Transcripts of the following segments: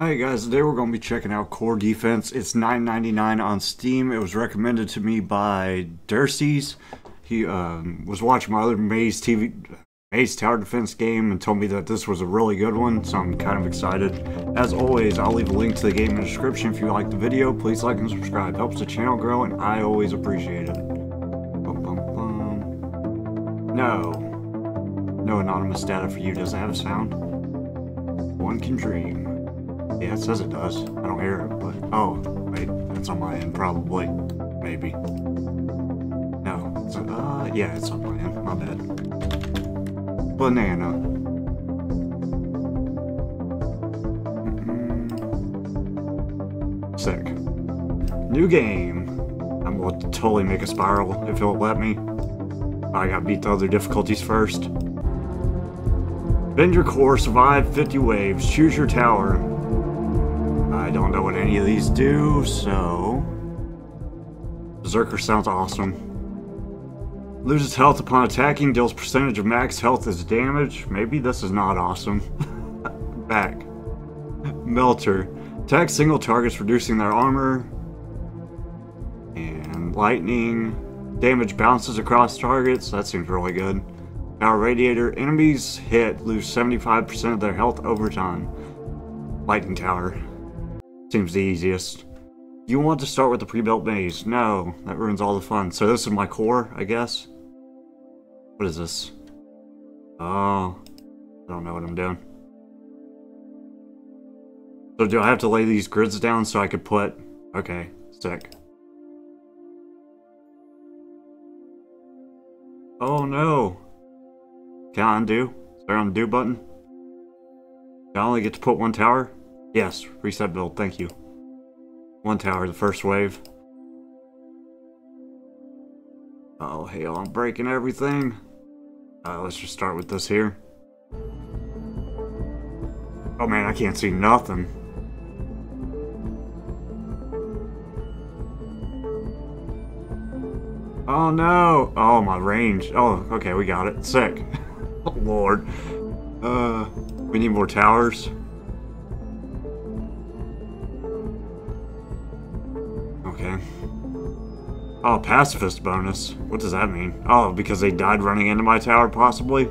Hi guys, today we're going to be checking out Core Defense. It's $9.99 on Steam. It was recommended to me by Durseys. He um, was watching my other Maze TD, Maze Tower Defense game and told me that this was a really good one, so I'm kind of excited. As always, I'll leave a link to the game in the description if you like the video. Please like and subscribe. Helps the channel grow and I always appreciate it. Bum, bum, bum. No. No anonymous data for you. Does it have a sound? One can dream. Yeah, it says it does. I don't hear it, but... Oh, wait. That's on my end, probably. Maybe. No. It's, uh, yeah, it's on my end. My bad. Banana. Sick. New game. I'm going to totally make a spiral if it'll let me. I gotta beat the other difficulties first. Bend your core, survive 50 waves, choose your tower. I don't know what any of these do, so... Berserker sounds awesome. Loses health upon attacking, deals percentage of max health as damage. Maybe this is not awesome. Back. Melter. Attack single targets, reducing their armor. And lightning. Damage bounces across targets. That seems really good. Power Radiator. Enemies hit lose 75% of their health over time. Lightning Tower. Seems the easiest. You want to start with the pre-built maze. No, that ruins all the fun. So this is my core, I guess? What is this? Oh, I don't know what I'm doing. So do I have to lay these grids down so I could put... Okay, sick. Oh no! Can I undo? Is there undo button? Do I only get to put one tower? Yes, reset build, thank you. One tower, the first wave. Oh, hell, I'm breaking everything. Uh, let's just start with this here. Oh man, I can't see nothing. Oh no! Oh, my range. Oh, okay, we got it. Sick. oh, Lord. Uh, we need more towers. Okay. Oh, pacifist bonus. What does that mean? Oh, because they died running into my tower, possibly?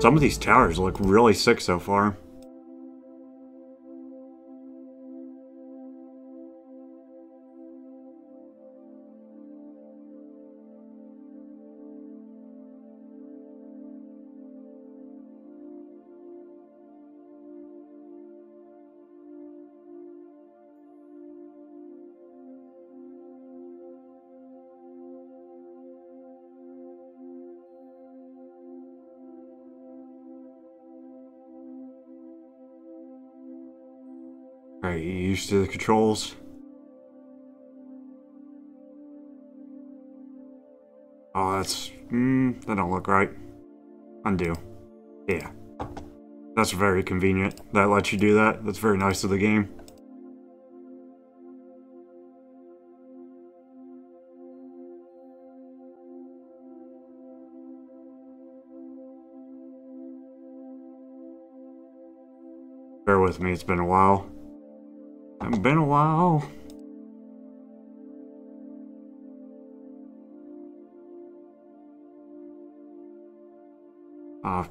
Some of these towers look really sick so far. Used to the controls? Oh, that's... Mm, that don't look right. Undo. Yeah. That's very convenient. That lets you do that. That's very nice of the game. Bear with me, it's been a while. Been a while. Ah.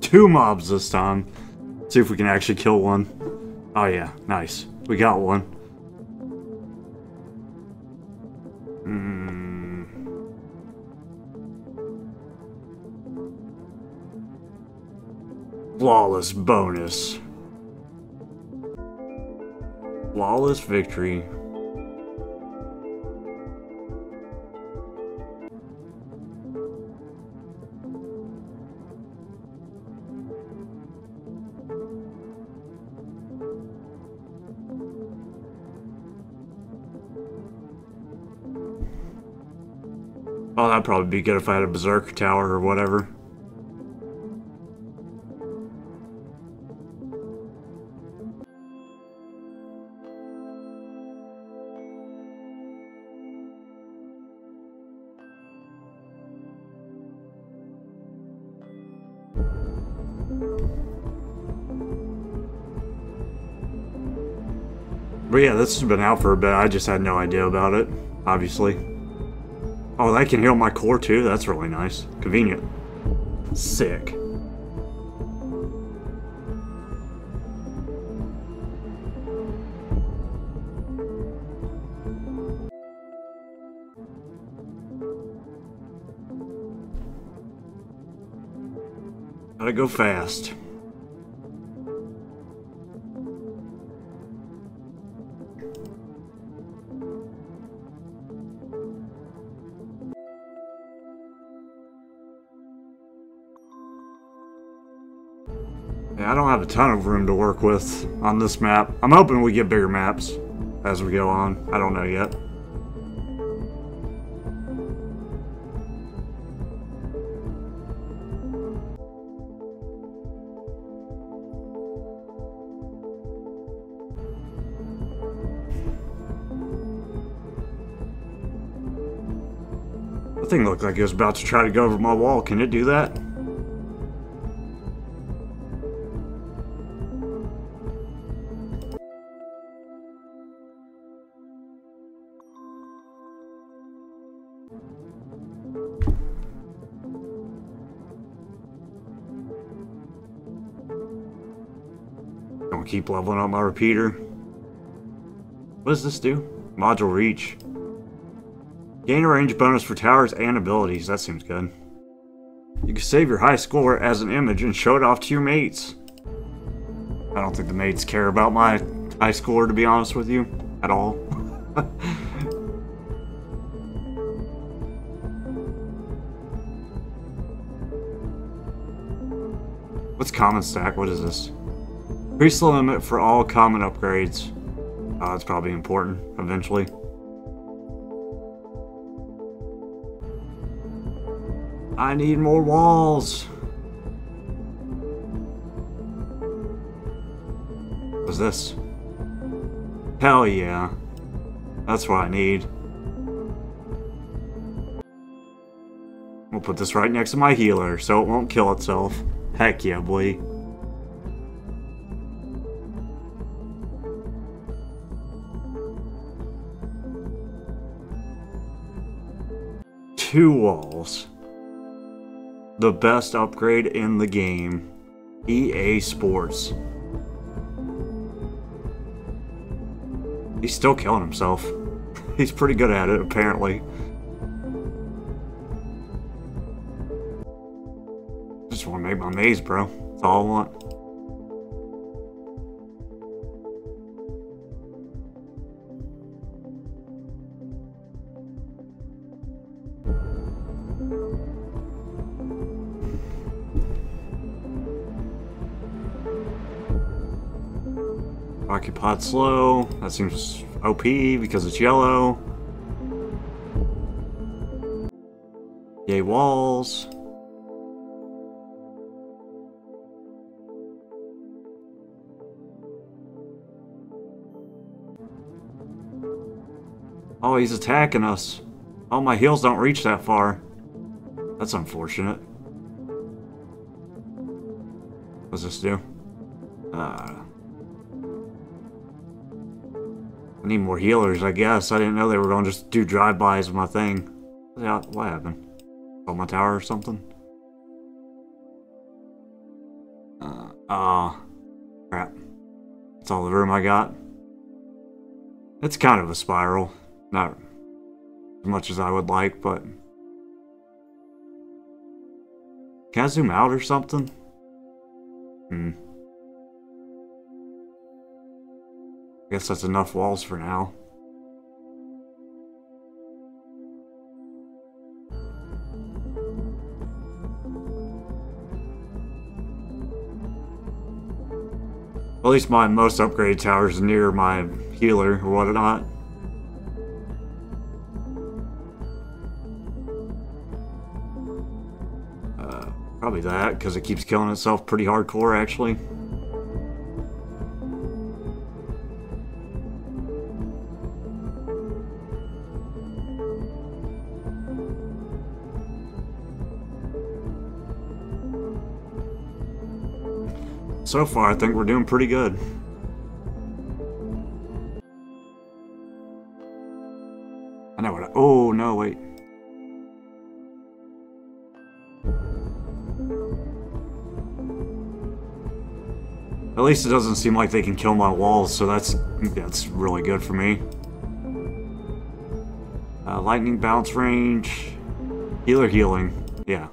Two mobs this time. See if we can actually kill one. Oh yeah, nice. We got one. Flawless bonus. Flawless victory. Oh, that'd probably be good if I had a Berserk Tower or whatever. But yeah, this has been out for a bit. I just had no idea about it, obviously. Oh, that can heal my core too? That's really nice. Convenient. Sick. Gotta go fast. Ton of room to work with on this map. I'm hoping we get bigger maps as we go on. I don't know yet. That thing looked like it was about to try to go over my wall. Can it do that? Keep leveling up my repeater. What does this do? Module reach. Gain a range bonus for towers and abilities. That seems good. You can save your high score as an image and show it off to your mates. I don't think the mates care about my high score, to be honest with you, at all. What's common stack? What is this? Increase the limit for all common upgrades. Uh, that's probably important eventually. I need more walls. What's this? Hell yeah. That's what I need. We'll put this right next to my healer so it won't kill itself. Heck yeah, boy. Two walls. The best upgrade in the game. EA Sports. He's still killing himself. He's pretty good at it, apparently. Just want to make my maze, bro. That's all I want. Occupied slow. That seems OP because it's yellow. Yay walls. Oh, he's attacking us. Oh, my heals don't reach that far. That's unfortunate. What's this do? Uh... need more healers, I guess. I didn't know they were going to just do drive-bys of my thing. Yeah, what happened? On my tower or something? Uh, uh, crap. That's all the room I got. It's kind of a spiral. Not as much as I would like, but... Can I zoom out or something? Hmm. Guess that's enough walls for now. At least my most upgraded tower is near my healer or whatnot. Uh, probably that, because it keeps killing itself pretty hardcore, actually. So far, I think we're doing pretty good. I know what I, Oh, no, wait. At least it doesn't seem like they can kill my walls, so that's that's really good for me. Uh, lightning bounce range. Healer healing. Yeah.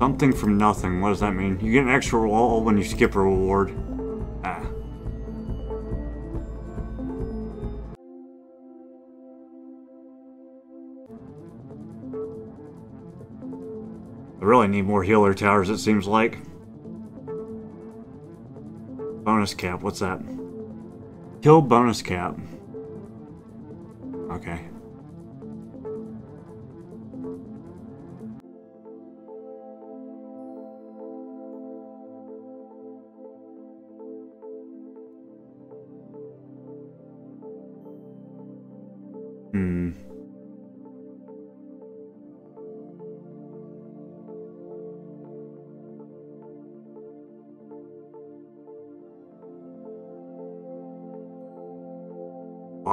Something from nothing. What does that mean? You get an extra wall when you skip a reward. Ah. I really need more healer towers, it seems like. Bonus cap, what's that? Kill bonus cap. Okay.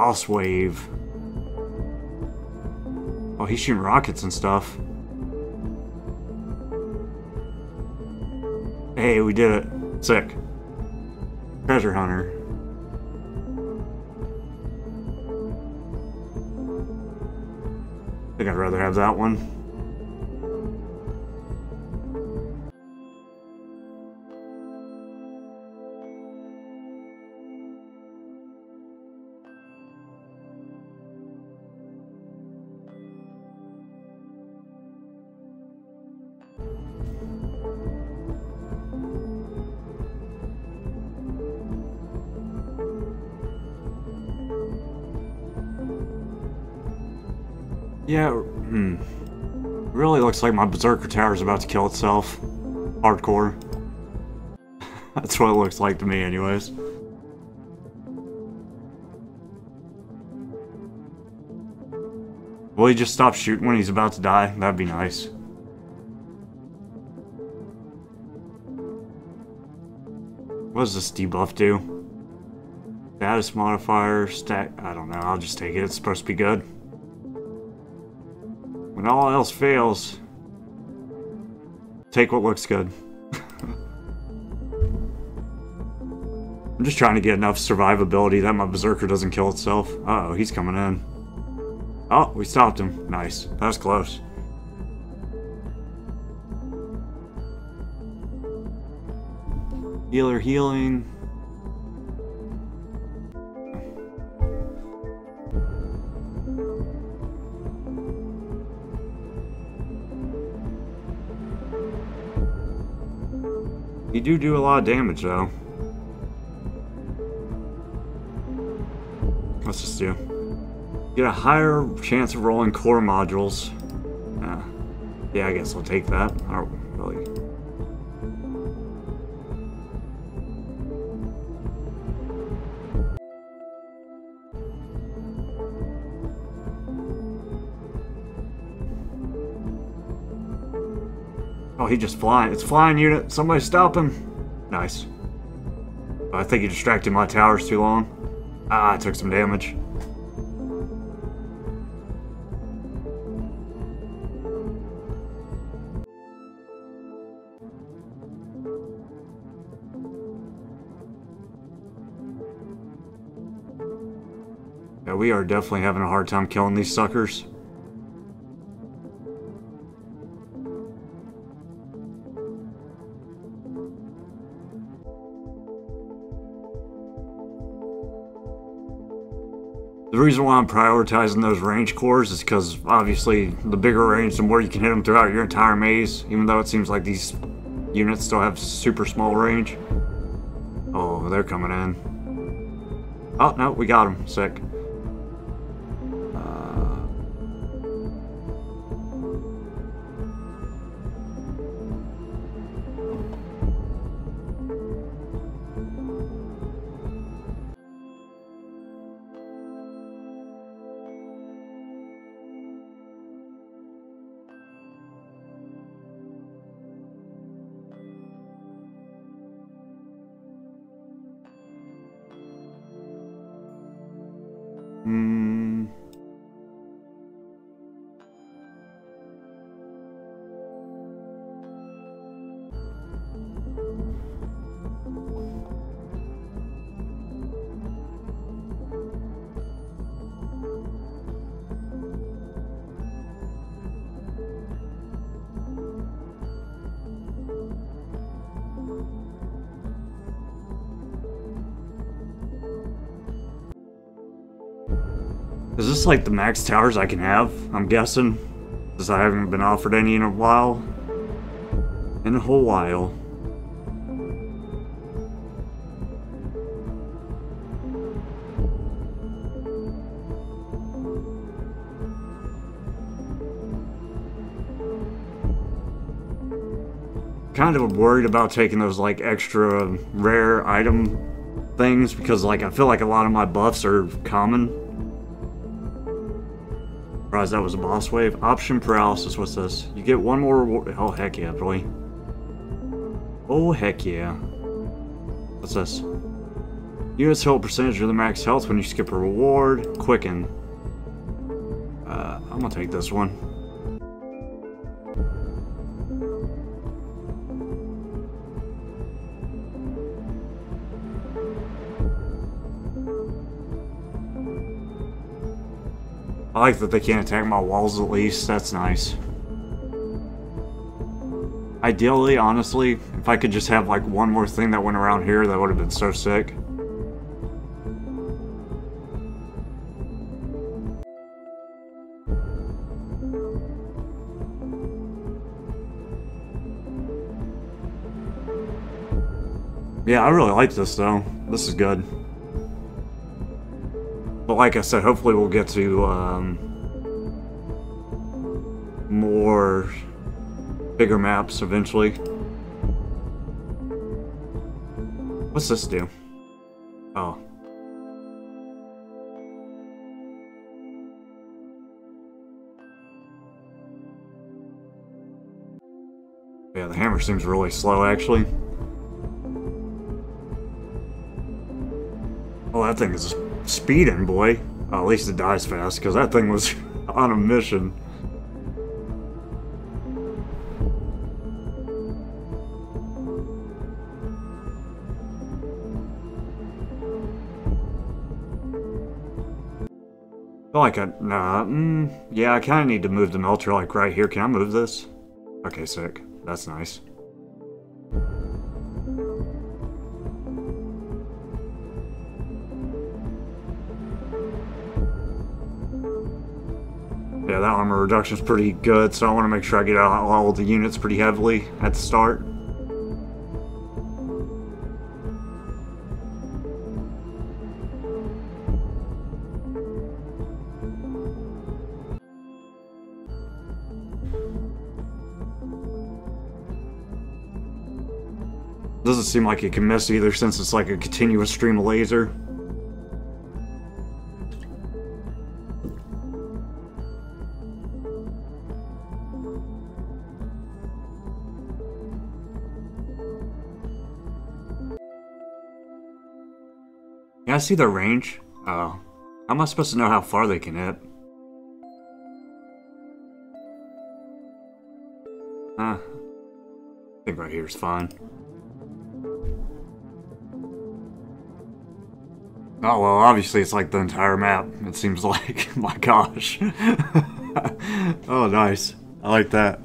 Wave. Oh, he's shooting rockets and stuff. Hey, we did it. Sick. Treasure hunter. I think I'd rather have that one. Yeah, hmm. Really looks like my Berserker Tower is about to kill itself. Hardcore. That's what it looks like to me anyways. Will he just stop shooting when he's about to die? That'd be nice. What does this debuff do? Status modifier, stack, I don't know, I'll just take it, it's supposed to be good. All else fails, take what looks good. I'm just trying to get enough survivability that my Berserker doesn't kill itself. Uh oh he's coming in. Oh, we stopped him. Nice. That was close. Healer healing. Do do a lot of damage, though. Let's just do. Get a higher chance of rolling core modules. Uh, yeah, I guess I'll take that. I don't really. He just flying. It's flying unit. Somebody stop him. Nice. I think he distracted my towers too long. Ah, I took some damage. Yeah, we are definitely having a hard time killing these suckers. The reason why I'm prioritizing those range cores is because obviously the bigger range, the more you can hit them throughout your entire maze, even though it seems like these units still have super small range. Oh, they're coming in. Oh, no, we got them. Sick. This like the max towers I can have? I'm guessing. Because I haven't been offered any in a while. In a whole while. Kind of worried about taking those like extra rare item things because like I feel like a lot of my buffs are common Surprised that was a boss wave. Option paralysis, what's this? You get one more reward. Oh, heck yeah, boy. Oh, heck yeah. What's this? Units hold percentage of the max health when you skip a reward. Quicken. Uh, I'm gonna take this one. Like that they can't attack my walls at least. That's nice. Ideally, honestly, if I could just have like one more thing that went around here, that would have been so sick. Yeah, I really like this though. This is good. Like I said, hopefully we'll get to um, more bigger maps eventually. What's this do? Oh. Yeah, the hammer seems really slow actually. Oh, that thing is speeding, boy. at least it dies fast, because that thing was on a mission. I like a nah, mm, yeah, I kind of need to move the melter like right here. Can I move this? Okay, sick. That's nice. Reduction is pretty good, so I want to make sure I get out all the units pretty heavily at the start. Doesn't seem like it can miss either since it's like a continuous stream of laser. I see their range? Oh. How am I supposed to know how far they can hit? Huh. I think right here is fine. Oh, well, obviously it's like the entire map, it seems like. My gosh. oh, nice. I like that.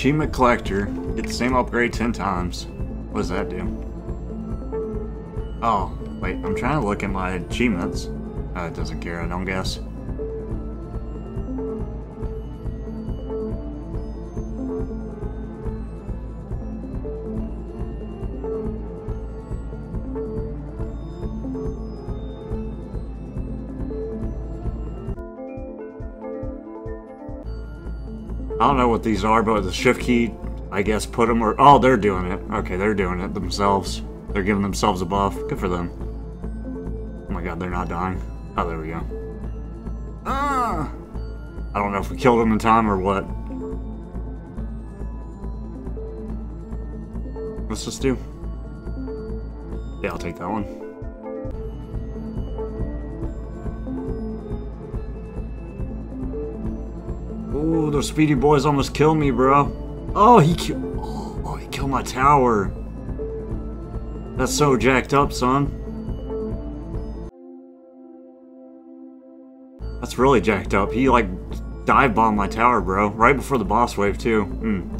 Achievement collector. Get the same upgrade 10 times. What does that do? Oh, wait, I'm trying to look at my achievements. Uh, it doesn't care, I don't guess. I don't know what these are, but the shift key, I guess, put them or oh, they're doing it. Okay, they're doing it themselves. They're giving themselves a buff. Good for them. Oh my god, they're not dying. Oh, there we go. Ah! I don't know if we killed them in time or what. Let's just do. Yeah, I'll take that one. Ooh, those speedy boys almost killed me, bro. Oh, he killed. Oh, he killed my tower. That's so jacked up, son. That's really jacked up. He, like, dive bombed my tower, bro. Right before the boss wave, too. Hmm.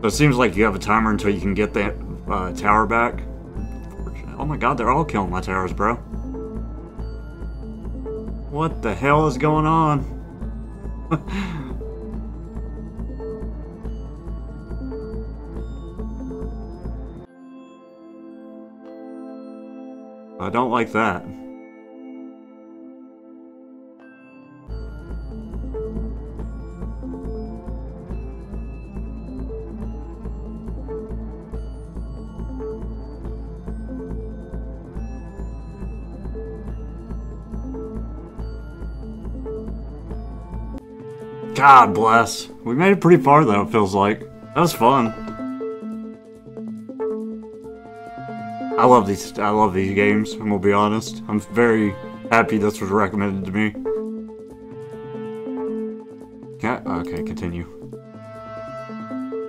So it seems like you have a timer until you can get that uh, tower back. Oh my god, they're all killing my towers, bro. What the hell is going on? I don't like that. God bless. We made it pretty far though, it feels like. That was fun. I love these I love these games, I'm gonna be honest. I'm very happy this was recommended to me. Can I, okay, continue.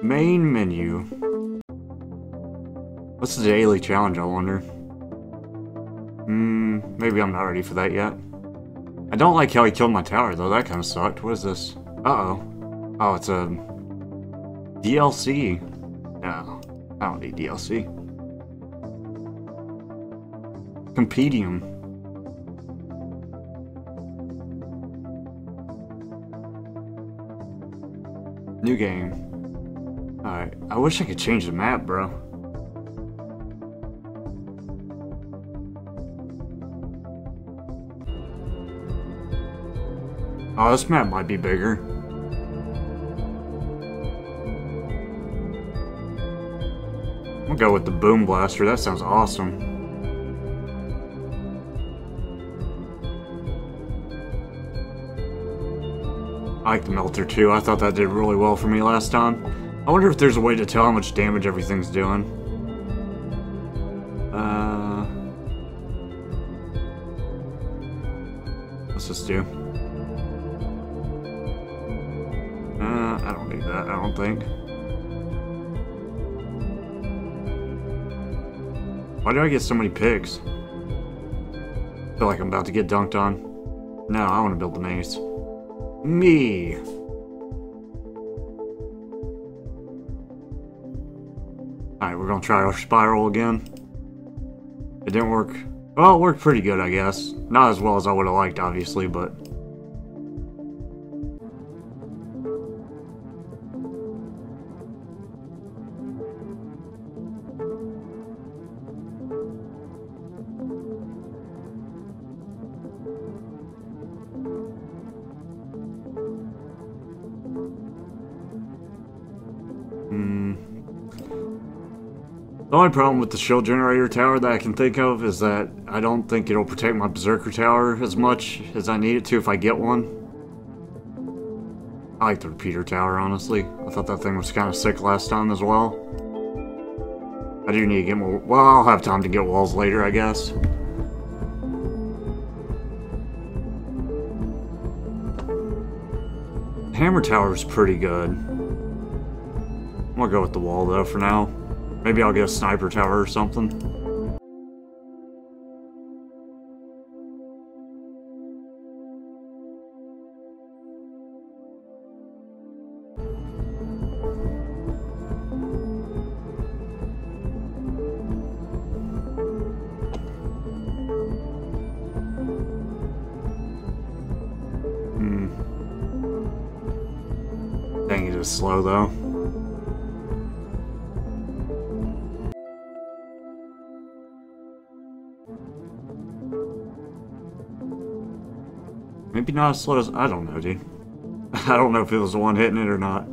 Main menu. What's the daily challenge, I wonder? Hmm, maybe I'm not ready for that yet. I don't like how he killed my tower, though. That kind of sucked. What is this? Uh-oh. Oh, it's a... DLC. No, I don't need DLC. Compedium. New game. Alright, I wish I could change the map, bro. Oh, this map might be bigger. I'll go with the Boom Blaster, that sounds awesome. I like the Melter too, I thought that did really well for me last time. I wonder if there's a way to tell how much damage everything's doing. Uh... Let's just do. That, I don't think. Why do I get so many pigs? feel like I'm about to get dunked on. No, I want to build the maze. Me! Alright, we're gonna try our spiral again. It didn't work. Well, it worked pretty good, I guess. Not as well as I would have liked, obviously, but... only problem with the shield generator tower that I can think of is that I don't think it'll protect my Berserker tower as much as I need it to if I get one. I like the repeater tower, honestly. I thought that thing was kind of sick last time as well. I do need to get more... Well, I'll have time to get walls later, I guess. Hammer tower is pretty good. I'm gonna go with the wall, though, for now. Maybe I'll get a sniper tower or something. Hmm. Dang, it is slow though. Not as slow as I don't know, dude. I don't know if it was the one hitting it or not.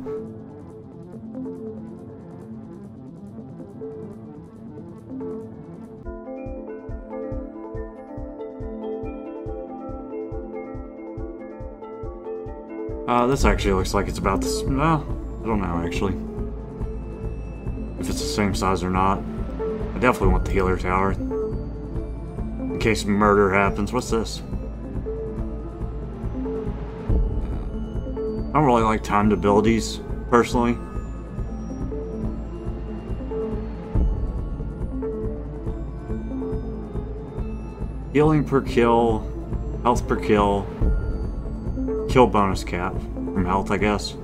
Uh, this actually looks like it's about this. No, I don't know actually. If it's the same size or not. I definitely want the healer tower. In case murder happens. What's this? Don't really like timed abilities, personally. Healing per kill, health per kill, kill bonus cap from health, I guess.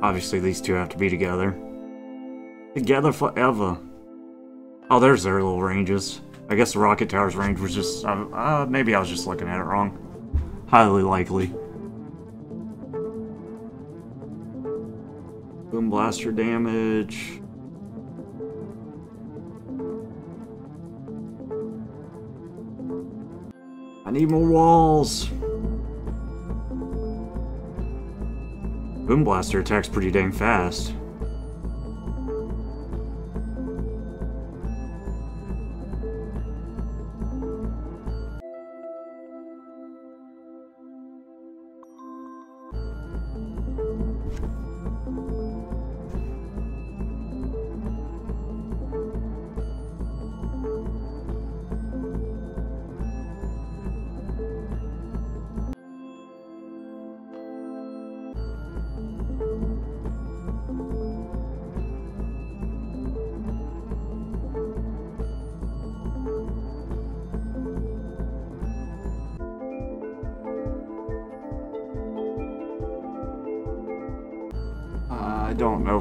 Obviously, these two have to be together. Together forever. Oh, there's their little ranges. I guess the rocket tower's range was just... Uh, uh, maybe I was just looking at it wrong. Highly likely. Boom blaster damage. I need more walls. Boom blaster attacks pretty dang fast.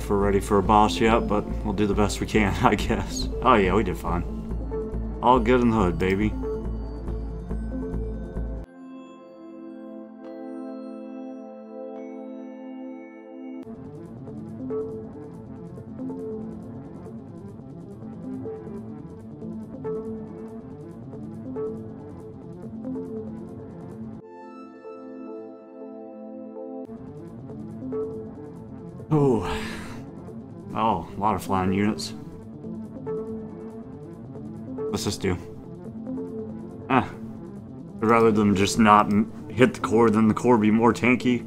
We're ready for a boss yet, but we'll do the best we can, I guess. Oh yeah, we did fine. All good in the hood, baby. Of flying units. What's this do? Ah. Rather than just not hit the core, than the core be more tanky.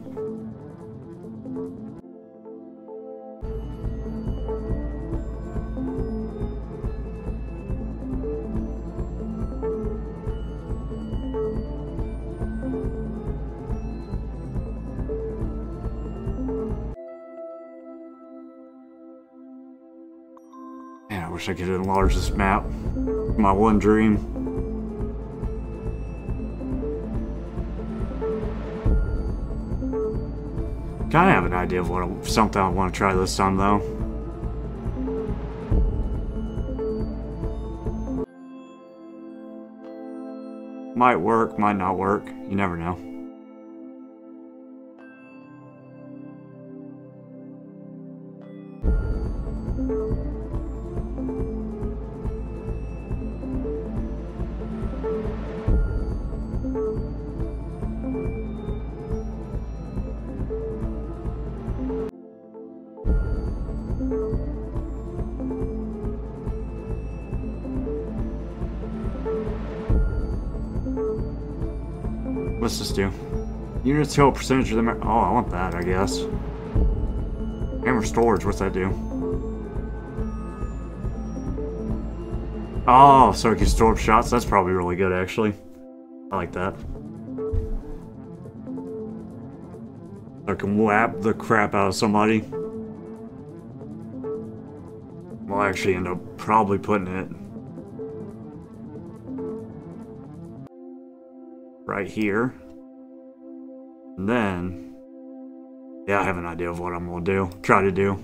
I could enlarge this map. My one dream. Kinda have an idea of what something I want to try this time though. Might work, might not work. You never know. Units heal percentage of them. Oh, I want that, I guess. Hammer storage, what's that do? Oh, so it can store shots? That's probably really good, actually. I like that. I can whap the crap out of somebody. We'll actually end up probably putting it right here. And then, yeah, I have an idea of what I'm gonna do, try to do.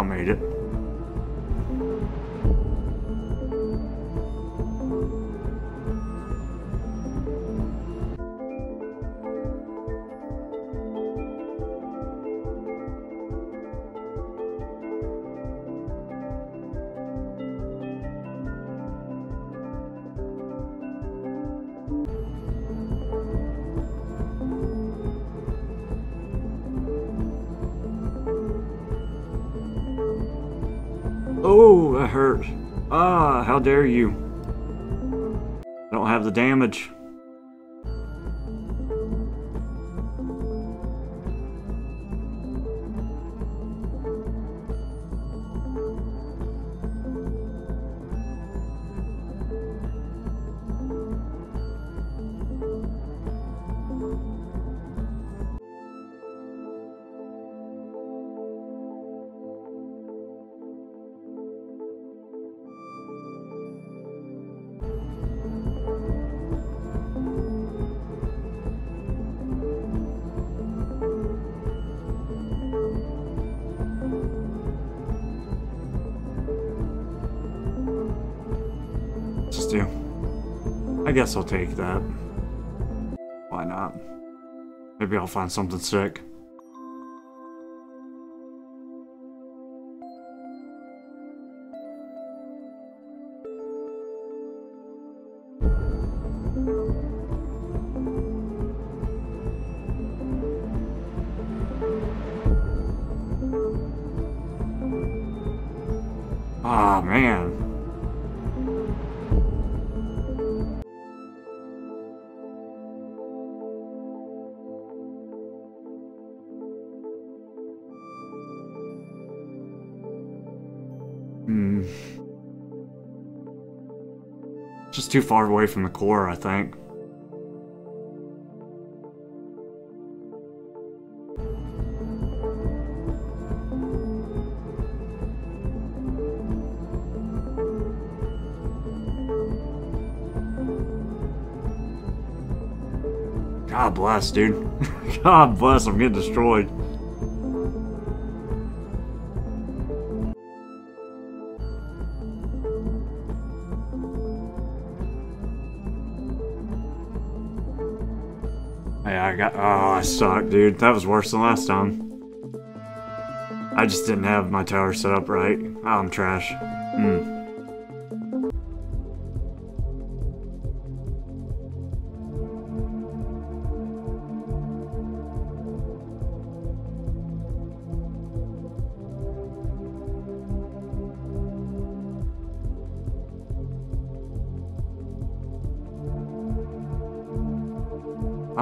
Oh, how dare you. I don't have the damage. Guess I'll take that. Why not? Maybe I'll find something sick. Hmm. Just too far away from the core, I think. God bless, dude. God bless, I'm getting destroyed. I suck, dude. That was worse than last time. I just didn't have my tower set up right. Oh, I'm trash. Hmm.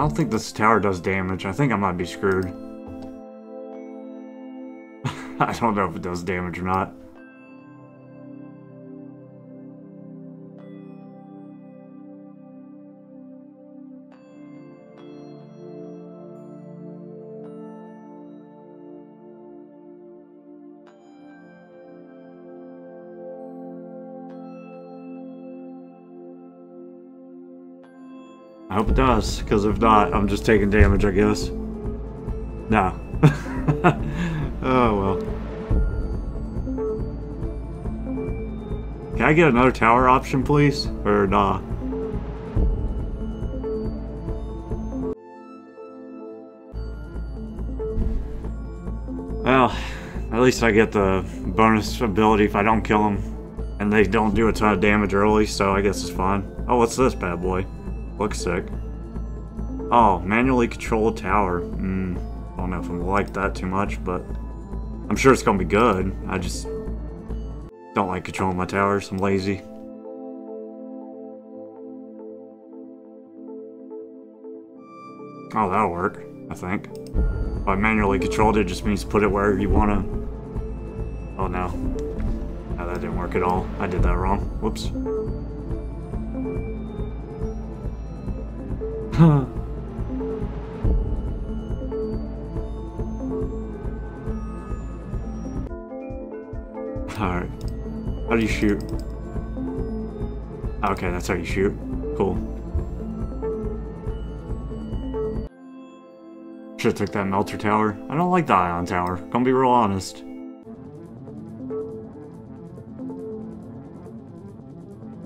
Don't think this tower does damage. I think I might be screwed. I don't know if it does damage or not. Hope it does, because if not, I'm just taking damage, I guess. No. oh, well. Can I get another tower option, please? Or nah? Well, at least I get the bonus ability if I don't kill them. And they don't do a ton of damage early, so I guess it's fine. Oh, what's this bad boy? Looks sick. Oh, manually control tower. Hmm. I don't know if I'm like that too much, but I'm sure it's gonna be good. I just don't like controlling my towers. I'm lazy. Oh, that'll work, I think. I manually controlled it, just means put it wherever you wanna. Oh no. No, that didn't work at all. I did that wrong. Whoops. हाँ Alright. How do you shoot? Okay, that's how you shoot. Cool. Should've took that melter tower. I don't like the ion tower, gonna be real honest.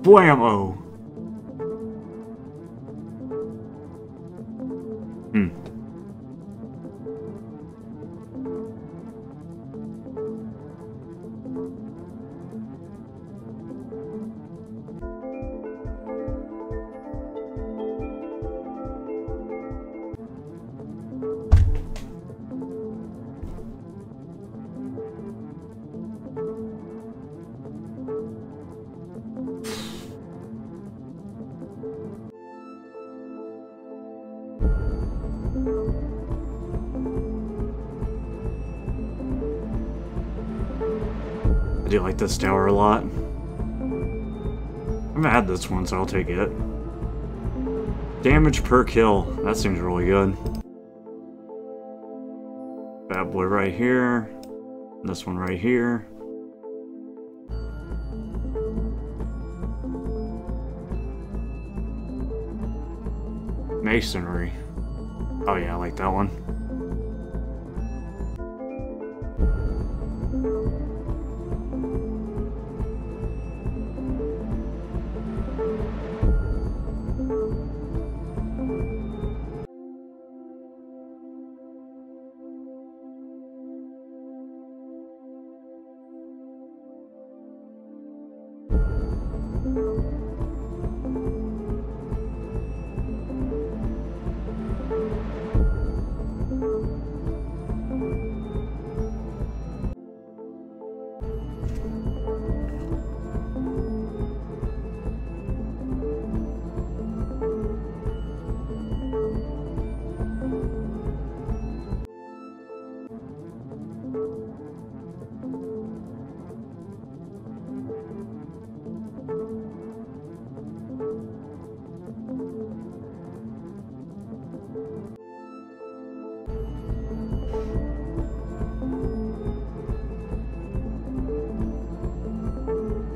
Blammo! This tower a lot. I've had this one, so I'll take it. Damage per kill. That seems really good. Bad boy right here. This one right here. Masonry. Oh yeah, I like that one.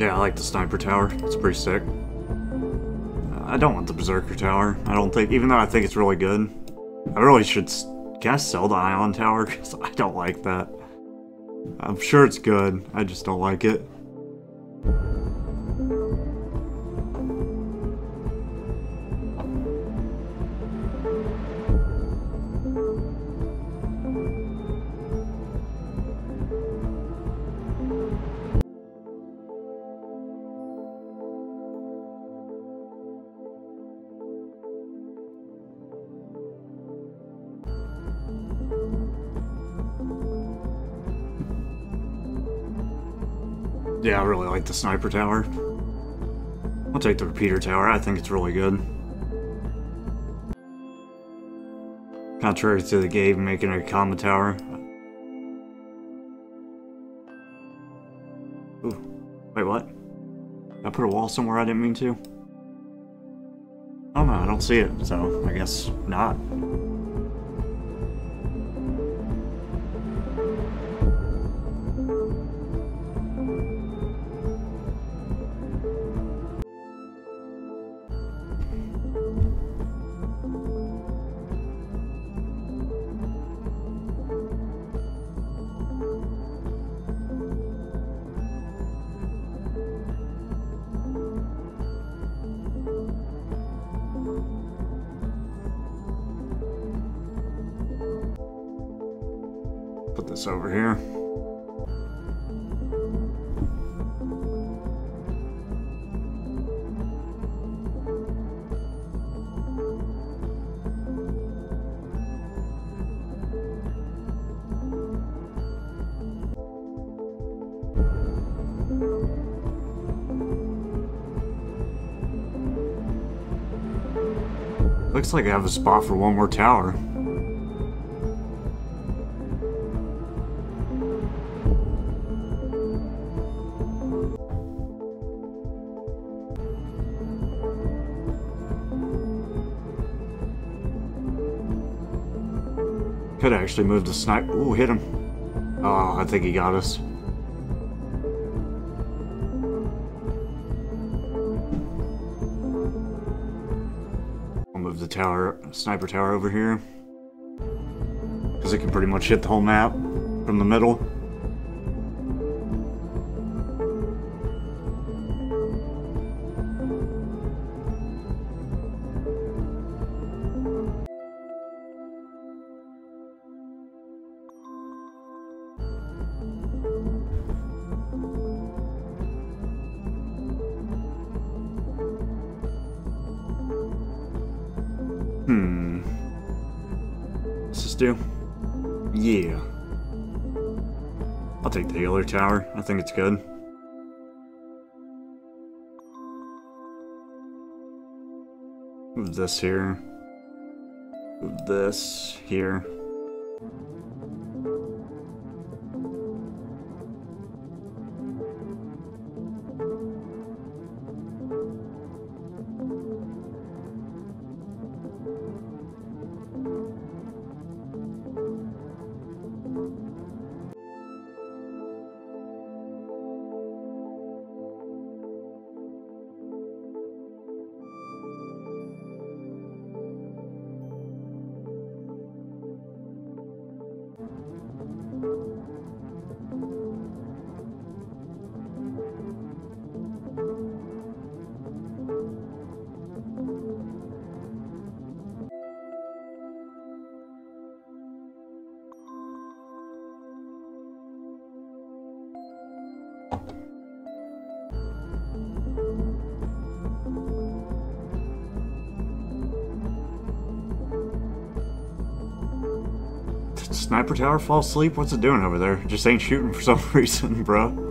Yeah, I like the sniper tower. It's pretty sick. I don't want the berserker tower. I don't think, even though I think it's really good. I really should, I sell the ion tower? Because I don't like that. I'm sure it's good. I just don't like it. Like the sniper tower. I'll take the repeater tower. I think it's really good. Contrary to the game making a comma tower. Ooh. Wait, what? I put a wall somewhere I didn't mean to? Oh no, I don't see it, so I guess not. Looks like I have a spot for one more tower. Could actually move the snipe. Ooh, hit him. Oh, I think he got us. Tower, sniper tower over here. Because it can pretty much hit the whole map from the middle. Think it's good. Move this here. Move this here. Sniper tower fall asleep? What's it doing over there? Just ain't shooting for some reason, bro.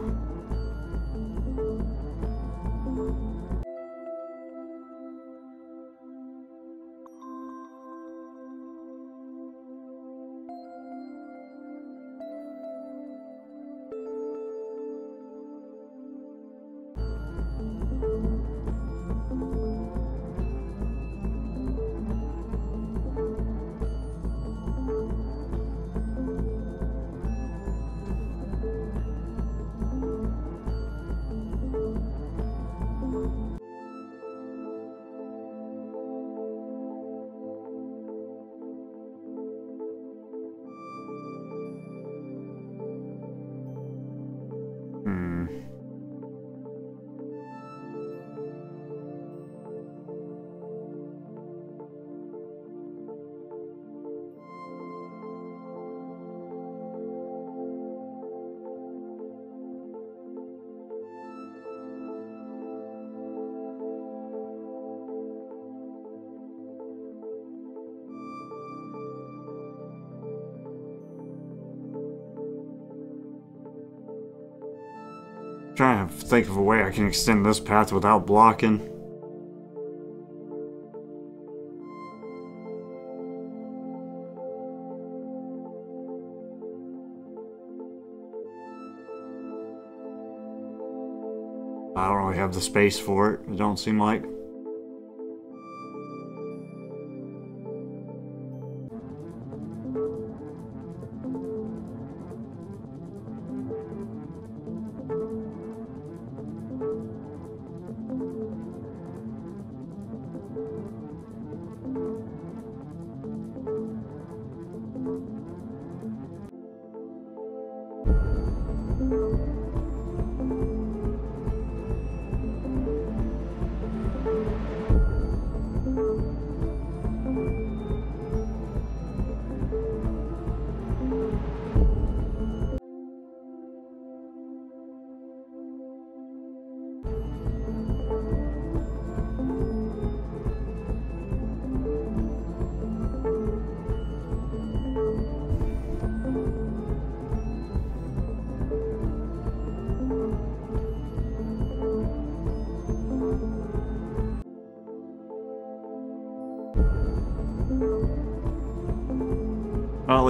Think of a way I can extend this path without blocking. I don't really have the space for it, it don't seem like.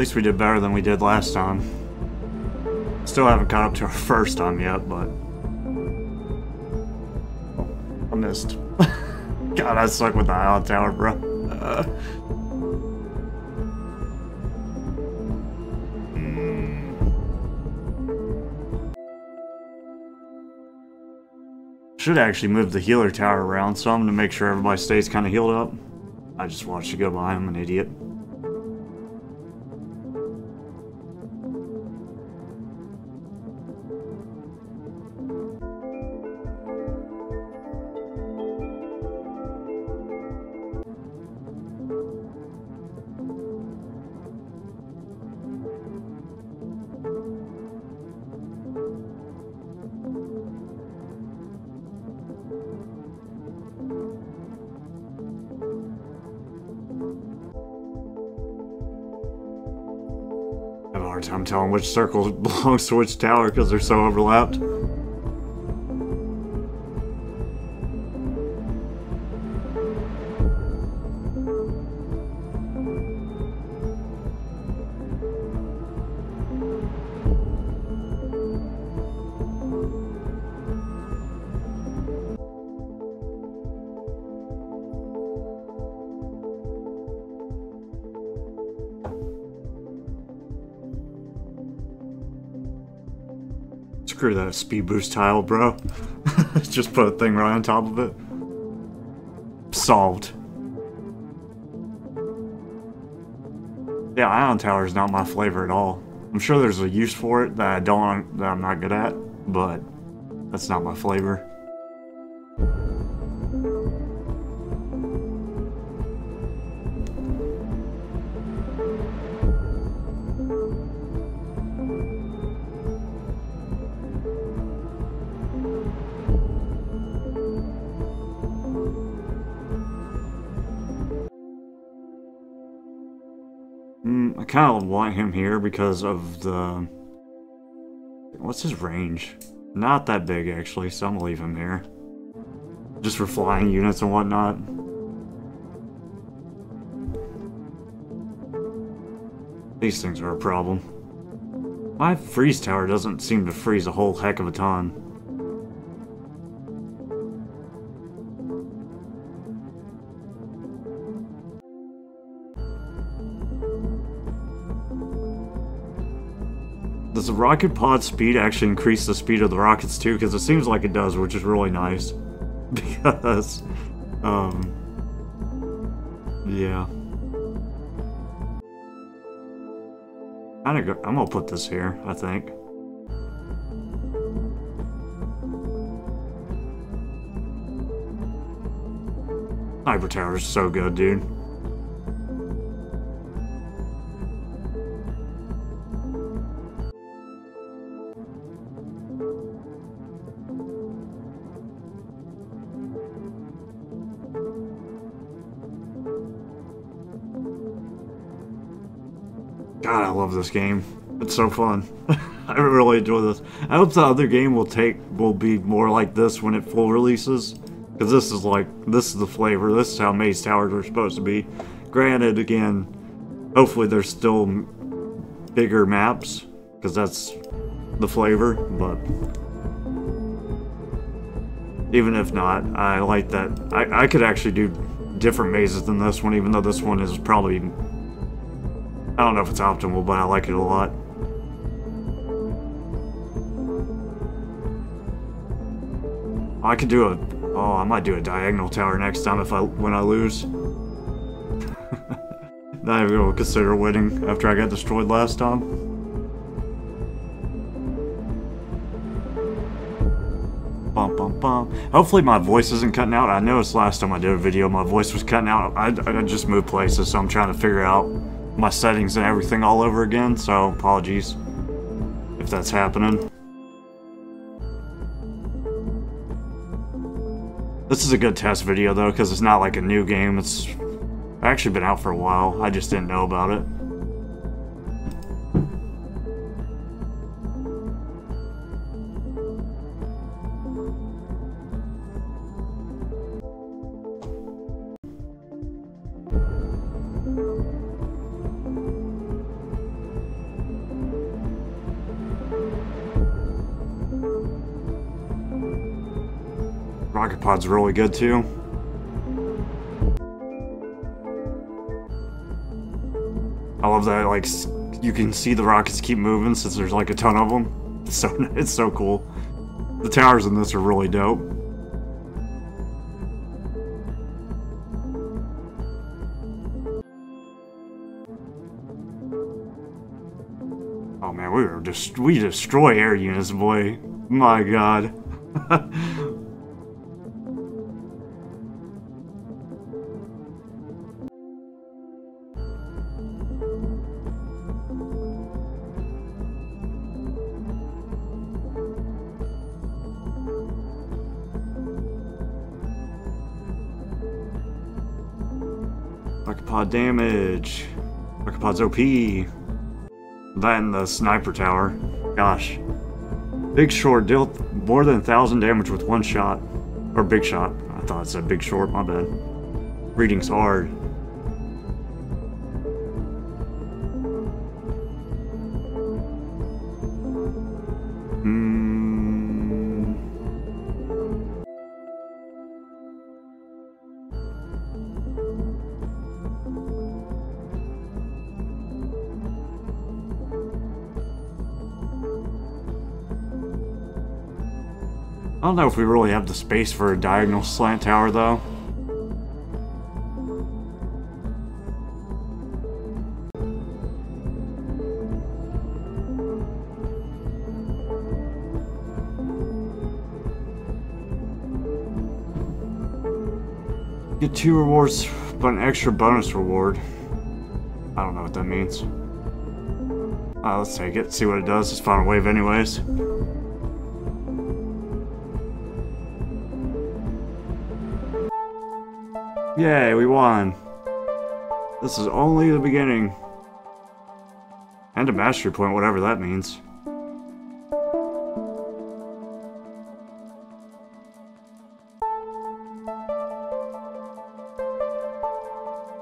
Least we did better than we did last time. Still haven't caught up to our first time yet, but... I missed. God, I suck with the ion tower, bro. Uh... Should actually move the healer tower around some to make sure everybody stays kind of healed up. I just watched it go by, I'm an idiot. Telling which circle belongs to which tower because they're so overlapped. That speed boost tile, bro. Just put a thing right on top of it. Solved. Yeah, ion tower is not my flavor at all. I'm sure there's a use for it that I don't that I'm not good at, but that's not my flavor. Kind of want him here because of the... What's his range? Not that big, actually, so I'm gonna leave him here. Just for flying units and whatnot. These things are a problem. My freeze tower doesn't seem to freeze a whole heck of a ton. Does the rocket pod speed actually increase the speed of the rockets too? Because it seems like it does, which is really nice. Because, um, yeah. I'm gonna put this here, I think. Sniper Tower is so good, dude. Love this game. It's so fun. I really enjoy this. I hope the other game will take will be more like this when it full releases. Because this is like, this is the flavor. This is how Maze Towers are supposed to be. Granted, again, hopefully there's still bigger maps. Because that's the flavor, but... Even if not, I like that. I, I could actually do different mazes than this one, even though this one is probably I don't know if it's optimal, but I like it a lot. I could do a... Oh, I might do a diagonal tower next time if I when I lose. Not even gonna consider winning after I got destroyed last time. Bum, bum, bum. Hopefully my voice isn't cutting out. I noticed last time I did a video my voice was cutting out. I, I just moved places, so I'm trying to figure out my settings and everything all over again, so apologies if that's happening. This is a good test video though, because it's not like a new game, it's actually been out for a while, I just didn't know about it. Rocket Pod's really good too. I love that, like, you can see the rockets keep moving since there's like a ton of them. It's so, it's so cool. The towers in this are really dope. Oh man, we were just we destroy air units, boy. My god. Rocket pod damage. Rocket pod's OP. That and the sniper tower. Gosh. Big short dealt more than a thousand damage with one shot. Or big shot. I thought it said big short, my bad. Reading's hard. I don't know if we really have the space for a diagonal slant tower, though. Get two rewards, but an extra bonus reward. I don't know what that means. Uh, let's take it, see what it does. It's final wave anyways. Yay, we won. This is only the beginning. And a mastery point, whatever that means.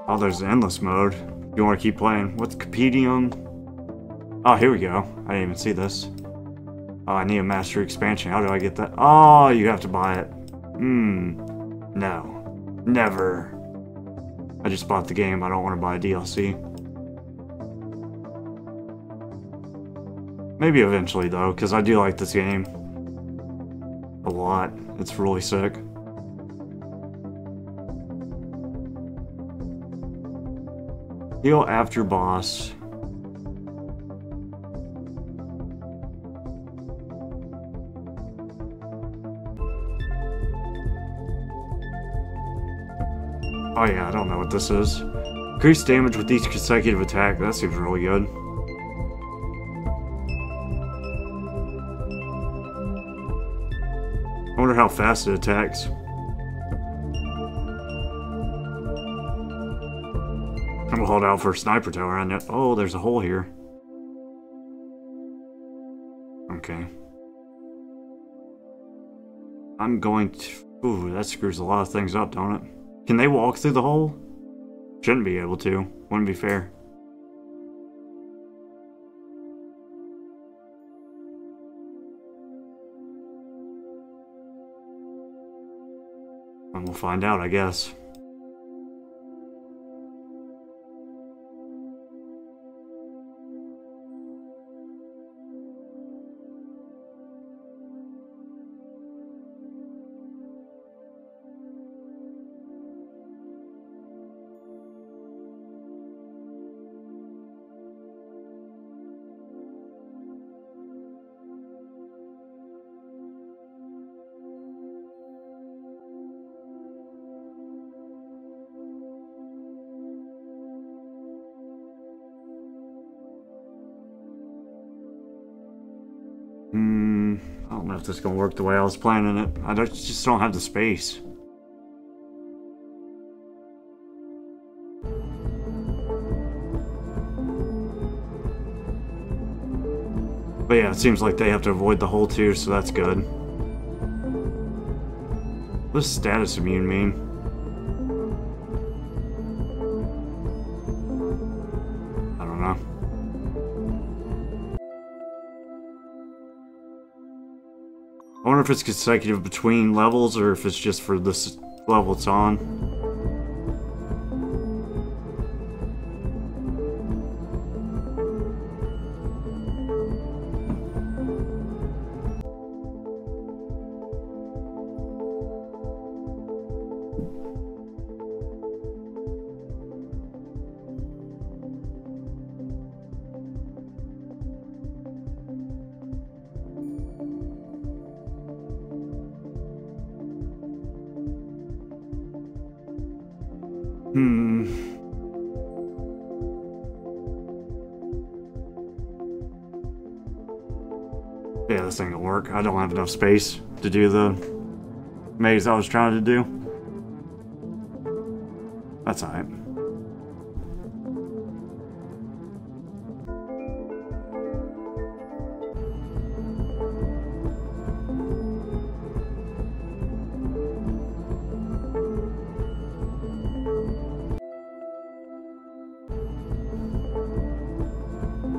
Oh, there's endless mode. You want to keep playing. What's competing? Oh, here we go. I didn't even see this. Oh, I need a mastery expansion. How do I get that? Oh, you have to buy it. Hmm. No. Never. I just bought the game. I don't want to buy a DLC. Maybe eventually, though, because I do like this game. A lot. It's really sick. Heal after boss. Oh yeah, I don't know what this is. Increase damage with each consecutive attack. That seems really good. I wonder how fast it attacks. I'm gonna hold out for a sniper tower. I know. Oh, there's a hole here. Okay. I'm going to... Ooh, that screws a lot of things up, don't it? Can they walk through the hole? Shouldn't be able to. Wouldn't be fair. And we'll find out, I guess. If this is gonna work the way I was planning it. I don't, just don't have the space. But yeah, it seems like they have to avoid the hole too, so that's good. What does status immune mean? If it's consecutive between levels or if it's just for this level it's on. I don't have enough space to do the maze I was trying to do. That's alright.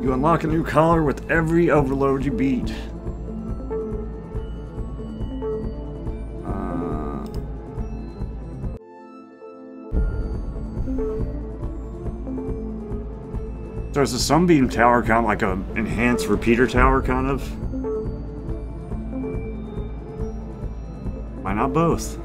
You unlock a new collar with every overload you beat. So is the Sunbeam Tower kind of like a enhanced repeater tower, kind of? Why not both? I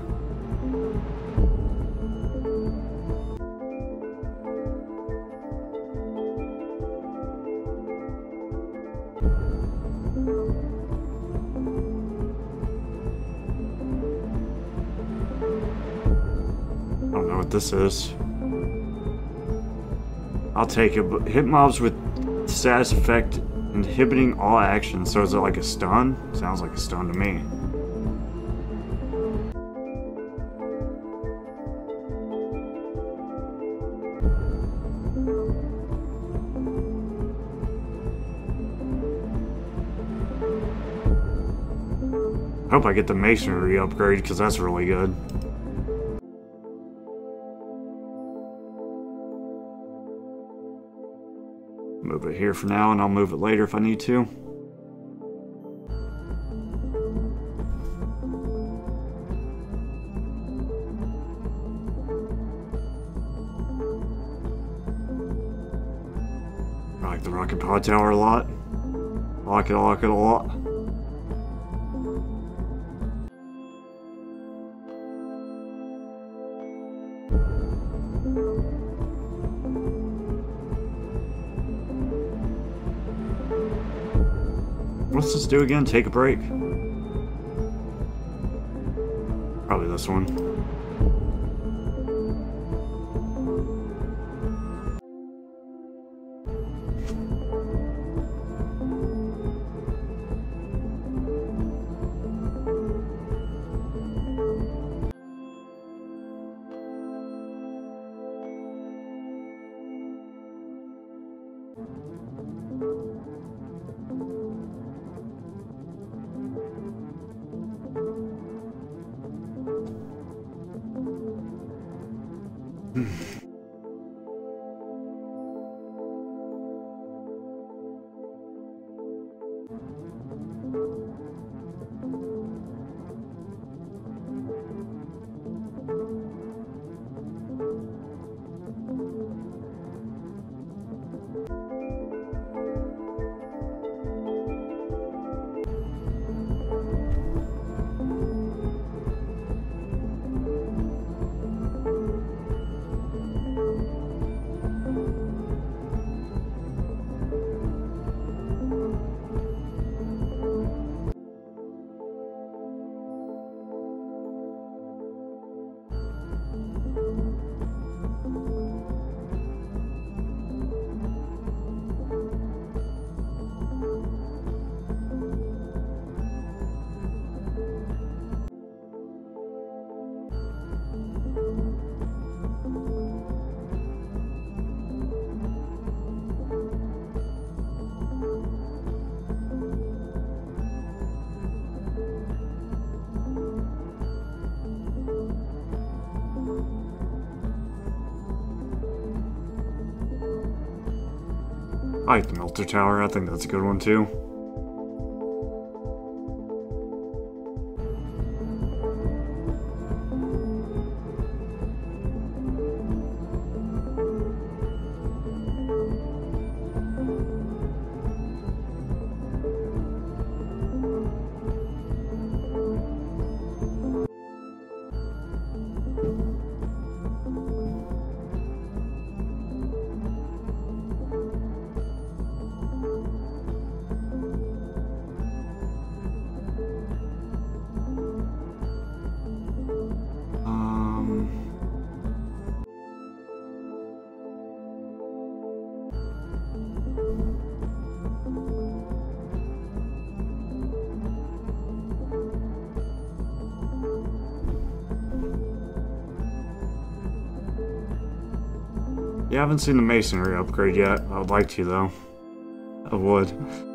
don't know what this is. I'll take it, but hit mobs with status effect inhibiting all action. So is it like a stun? Sounds like a stun to me. Hope I get the masonry upgrade because that's really good. It here for now, and I'll move it later if I need to. I like the rocket pod tower a lot. I like it, I like it a lot. Do again? Take a break? Probably this one. Tower. I think that's a good one too. Yeah, I haven't seen the masonry upgrade yet. I would like to though. I would.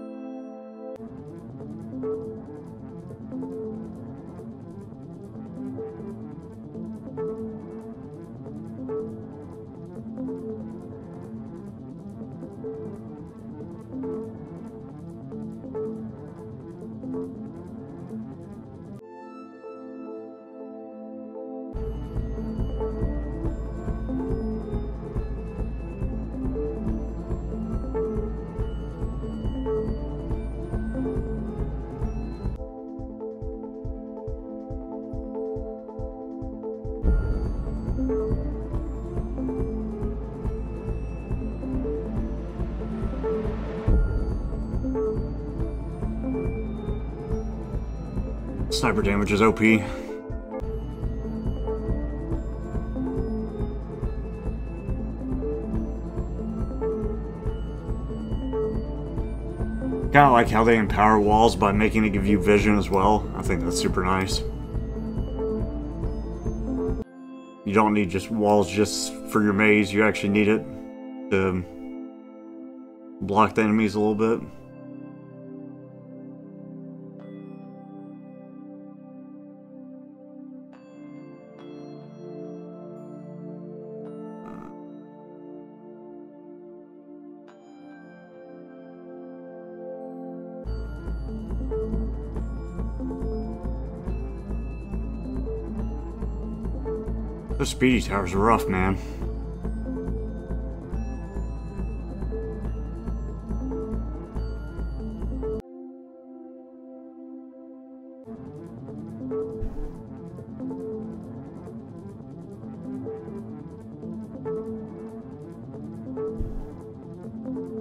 Sniper damage is OP. Kind of like how they empower walls by making it give you vision as well. I think that's super nice. You don't need just walls just for your maze, you actually need it to block the enemies a little bit. The speedy tower's are rough, man.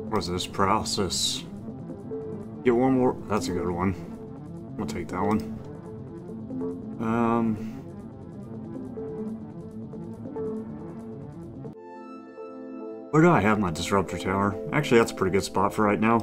What's this? Paralysis. Get one more. That's a good one. I'll take that one. Um. Where do I have my disruptor tower? Actually, that's a pretty good spot for right now.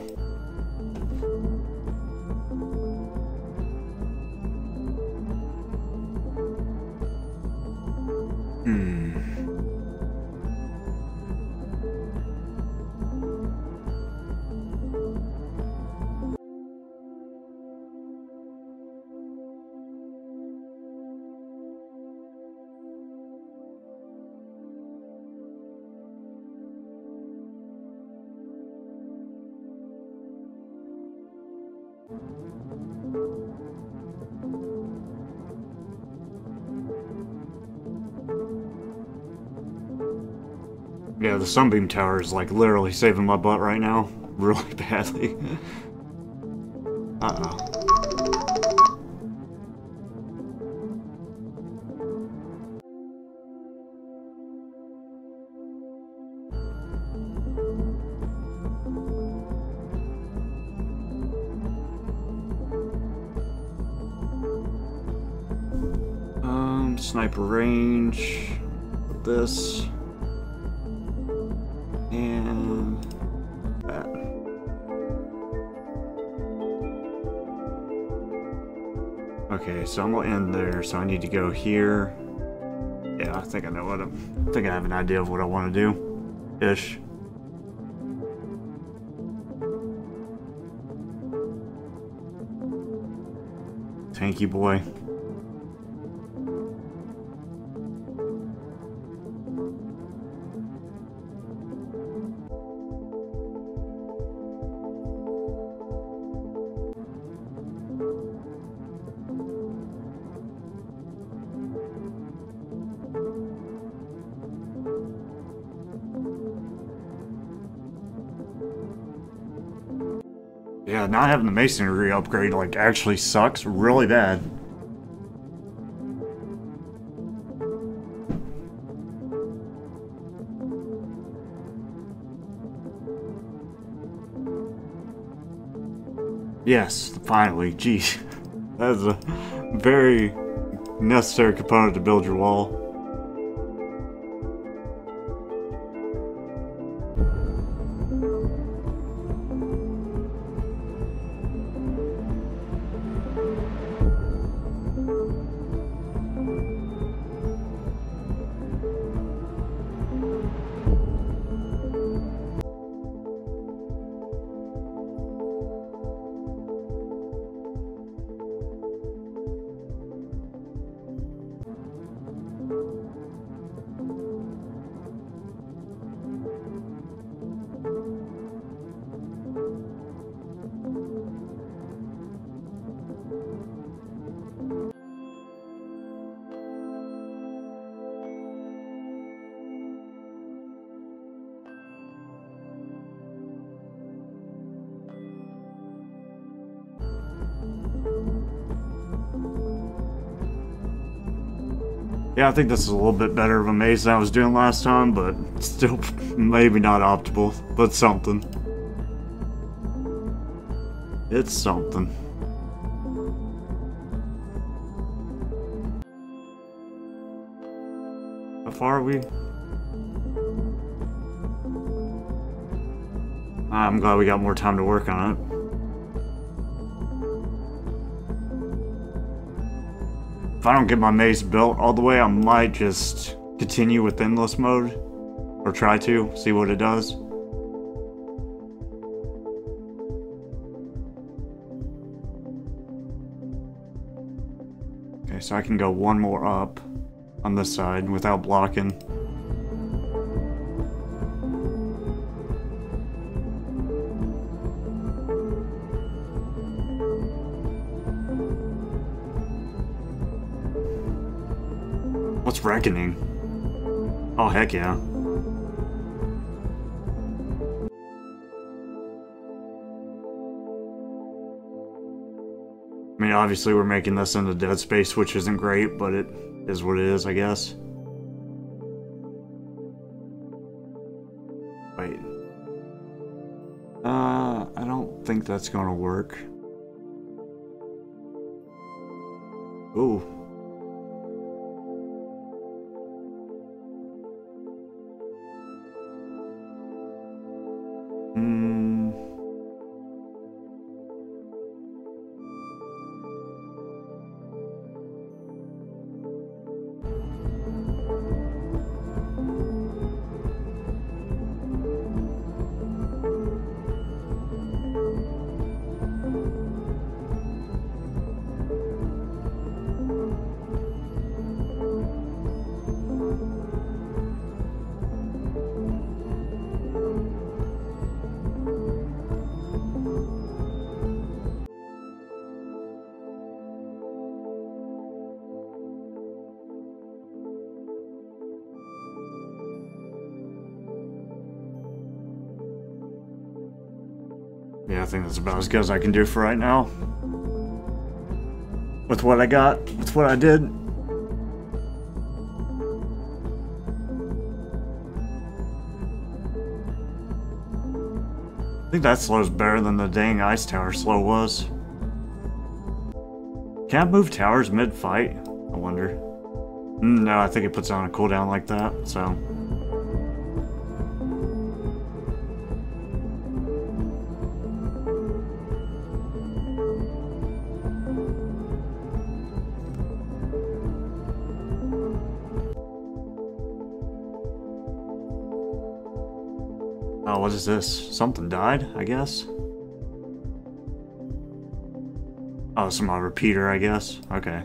The Sunbeam Tower is like literally saving my butt right now. Really badly. Uh-oh. Um, sniper range. This. So I'm gonna end there, so I need to go here. Yeah, I think I know what I'm, I think I have an idea of what I want to do. Ish. Tanky boy. Having the masonry upgrade like actually sucks really bad. Yes, finally. Geez. That is a very necessary component to build your wall. Yeah, I think this is a little bit better of a maze than I was doing last time, but still maybe not optimal, but something. It's something. How far are we? Ah, I'm glad we got more time to work on it. If I don't get my maze built all the way, I might just continue with endless mode. Or try to, see what it does. Okay, so I can go one more up on this side without blocking. Reckoning? Oh, heck yeah. I mean, obviously we're making this into Dead Space, which isn't great, but it is what it is, I guess. Wait. Uh, I don't think that's gonna work. Ooh. Think that's about as good as I can do for right now. With what I got, with what I did. I think that slow's better than the dang ice tower slow was. Can't move towers mid-fight? I wonder. Mm, no, I think it puts on a cooldown like that, so... is this? Something died, I guess? Oh, some uh, repeater, I guess. Okay.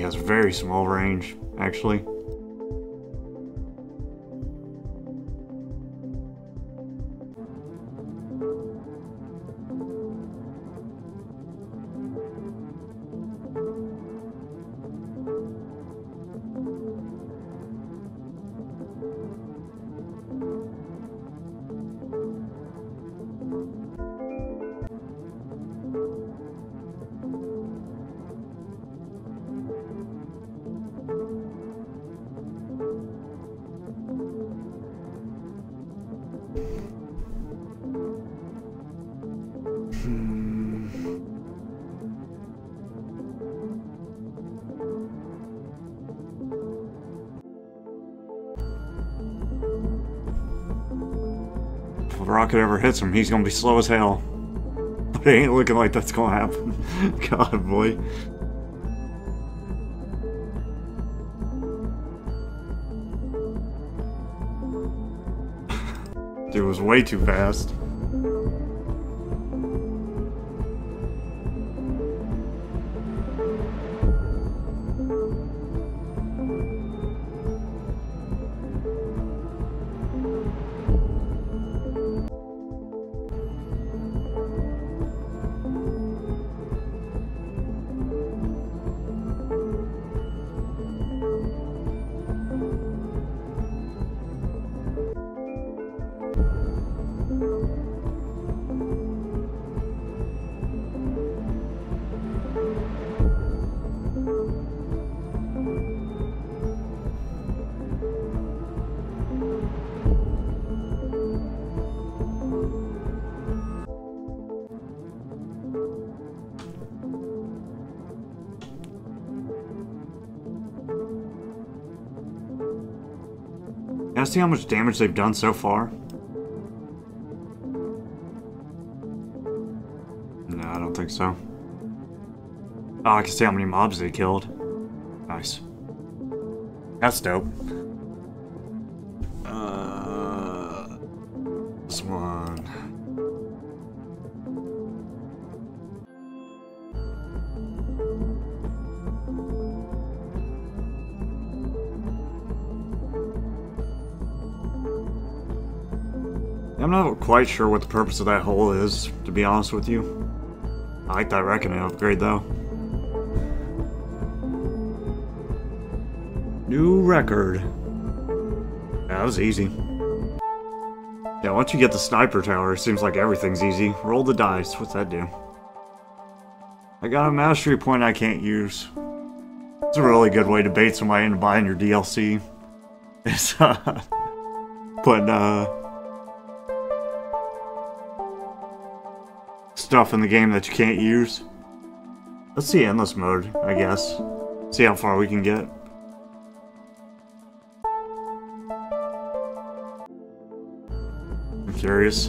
Has very small range, actually. Rocket ever hits him, he's gonna be slow as hell. But it ain't looking like that's gonna happen. God, boy. Dude, was way too fast. See how much damage they've done so far? No, I don't think so. Oh, I can see how many mobs they killed. Nice. That's dope. Quite sure what the purpose of that hole is, to be honest with you. I like that reckoning upgrade though. New record. Yeah, that was easy. Yeah, once you get the sniper tower, it seems like everything's easy. Roll the dice. What's that do? I got a mastery point I can't use. It's a really good way to bait somebody into buying your DLC. It's, uh... But, uh... Stuff in the game that you can't use. Let's see endless mode, I guess. See how far we can get. I'm curious.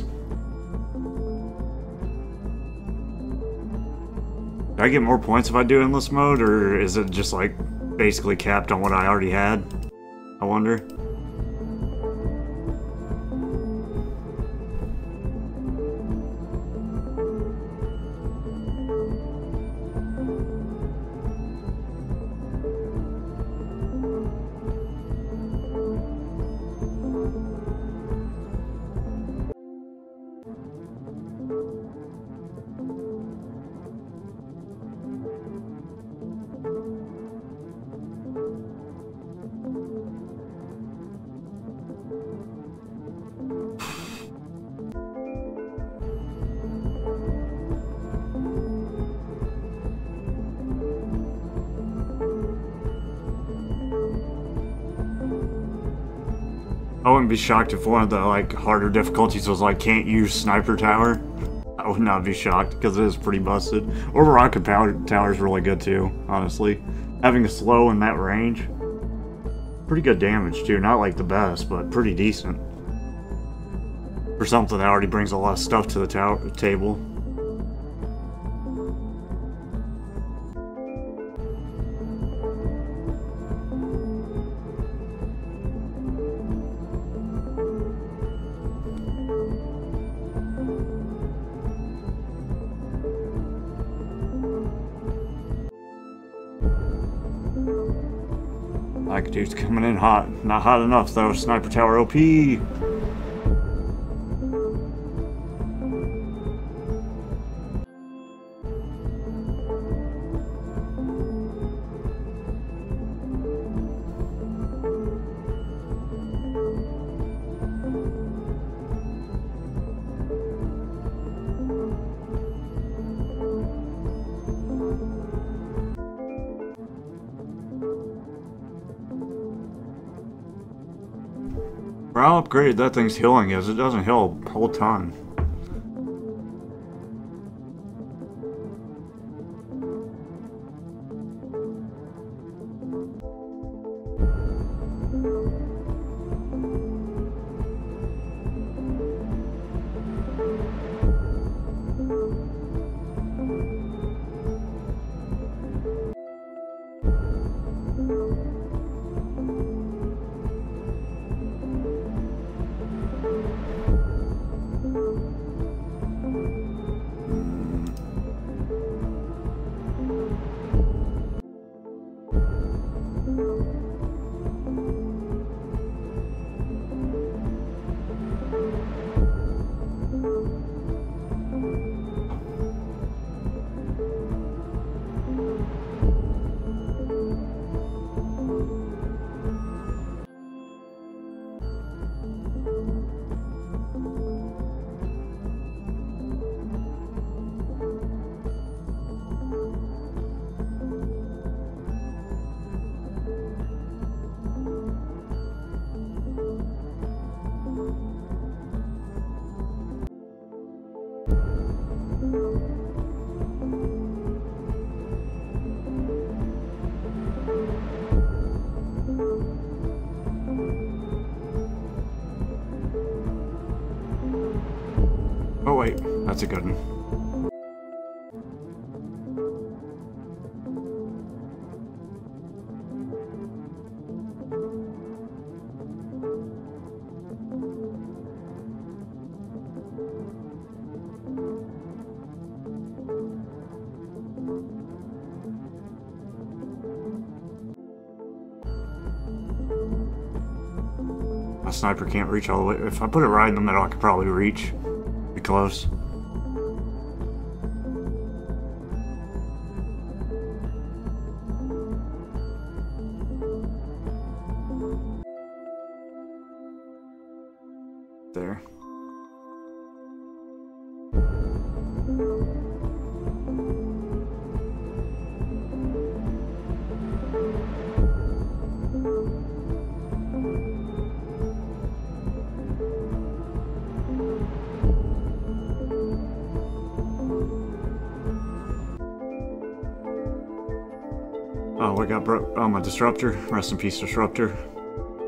Do I get more points if I do endless mode, or is it just like basically capped on what I already had? I wonder. I wouldn't be shocked if one of the like harder difficulties was like can't use sniper tower. I would not be shocked because it is pretty busted. Or rocket power tower is really good too, honestly. Having a slow in that range, pretty good damage too. Not like the best, but pretty decent for something that already brings a lot of stuff to the tower table. Coming in hot. Not hot enough though. Sniper tower OP. Upgraded that thing's healing is. It doesn't heal a whole ton. Sniper can't reach all the way. If I put it right in the middle, I could probably reach. Be close. Got bro- oh my disruptor. Rest in peace, disruptor.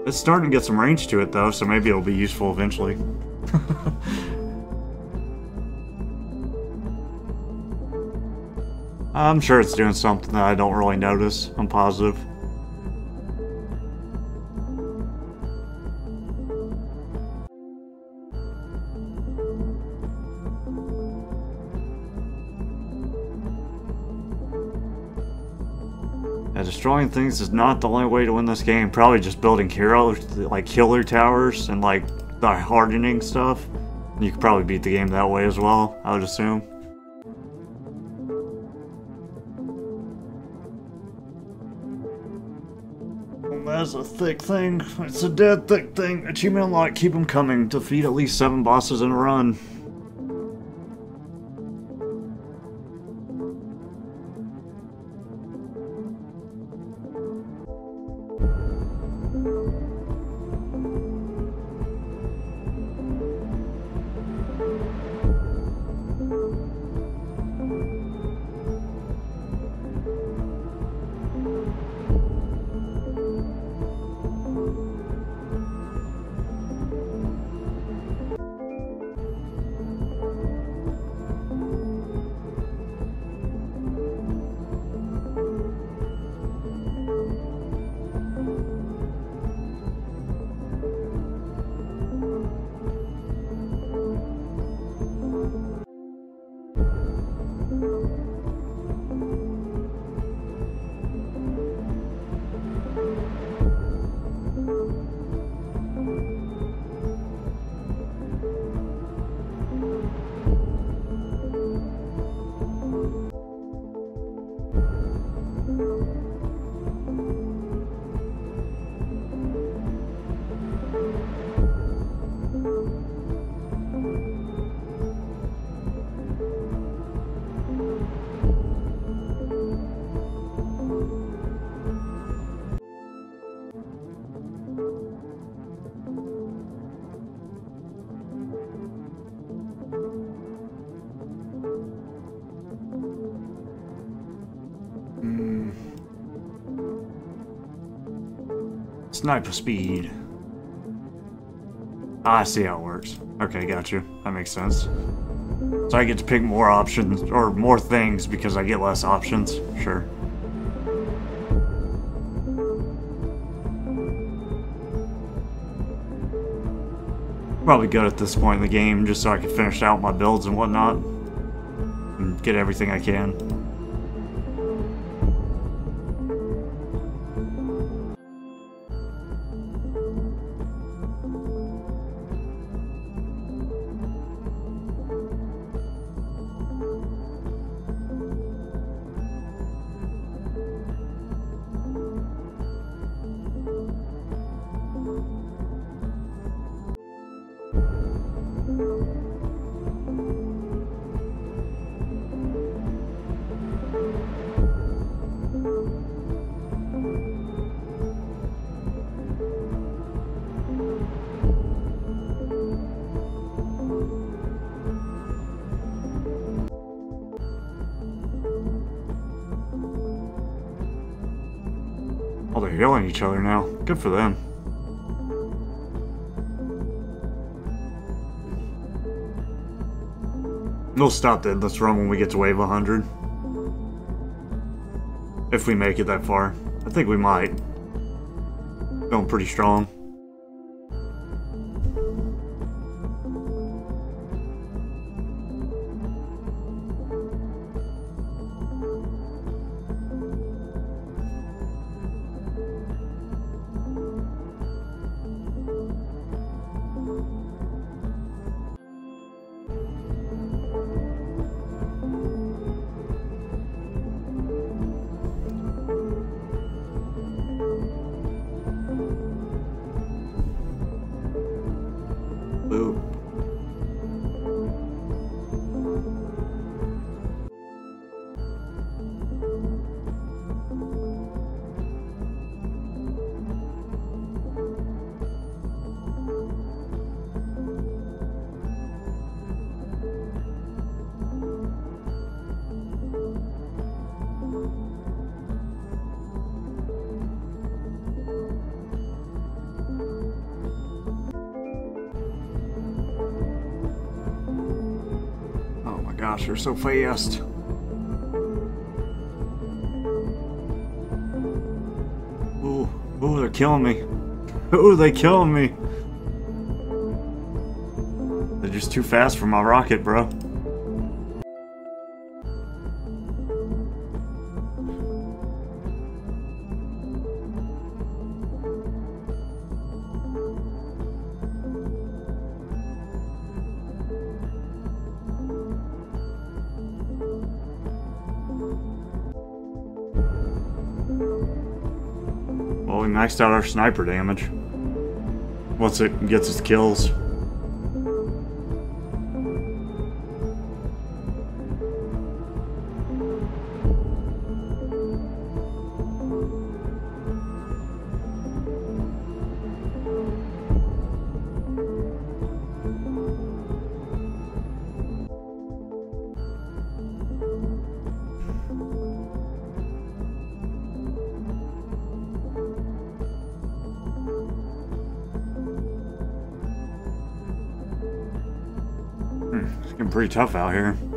It's starting to get some range to it though, so maybe it'll be useful eventually. I'm sure it's doing something that I don't really notice. I'm positive. Destroying things is not the only way to win this game. Probably just building hero, like killer towers and like the hardening stuff. You could probably beat the game that way as well, I would assume. That's a thick thing. It's a dead thick thing. Achievement unlocked. Keep them coming. Defeat at least seven bosses in a run. Sniper speed. Ah, I see how it works. Okay, got you. That makes sense. So I get to pick more options, or more things, because I get less options. Sure. Probably good at this point in the game, just so I can finish out my builds and whatnot. And get everything I can. Each other now. Good for them. We'll stop the let's run when we get to wave 100. If we make it that far. I think we might. Going pretty strong. So fast. Ooh, ooh, they're killing me. Ooh, they're killing me. They're just too fast for my rocket, bro. Maxed out our sniper damage. Once it gets its kills. Tough out here.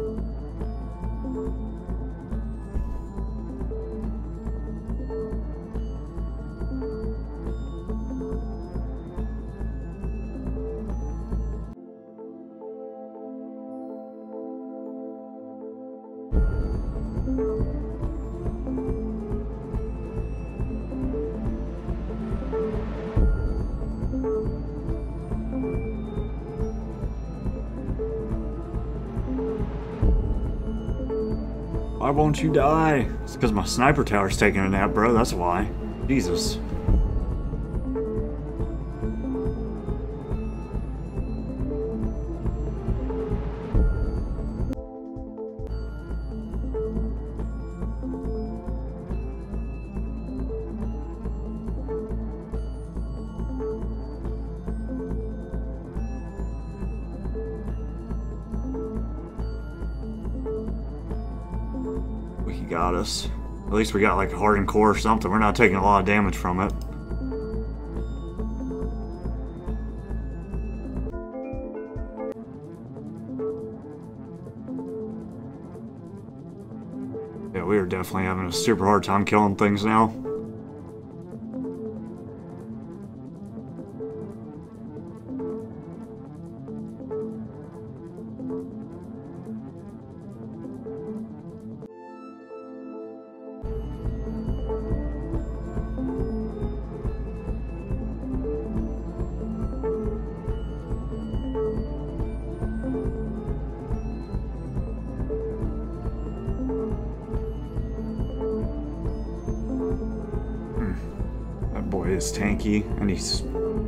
Won't you die? It's because my sniper tower's taking a nap, bro. That's why. Jesus. Least we got like a hardened core or something. We're not taking a lot of damage from it. Yeah, we are definitely having a super hard time killing things now. And he's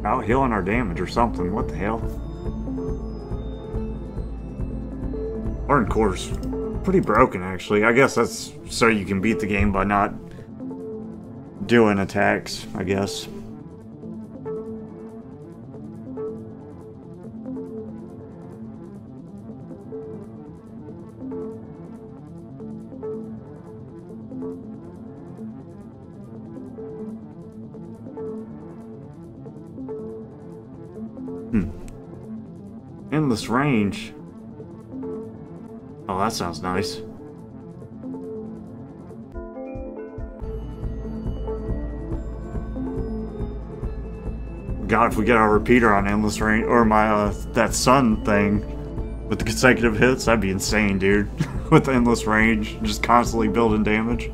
out healing our damage or something. What the hell? Hardened core's pretty broken, actually. I guess that's so you can beat the game by not doing attacks, I guess. Range. Oh, that sounds nice. God, if we get our repeater on Endless Range, or my, uh, that Sun thing with the consecutive hits, that'd be insane, dude. with Endless Range, just constantly building damage.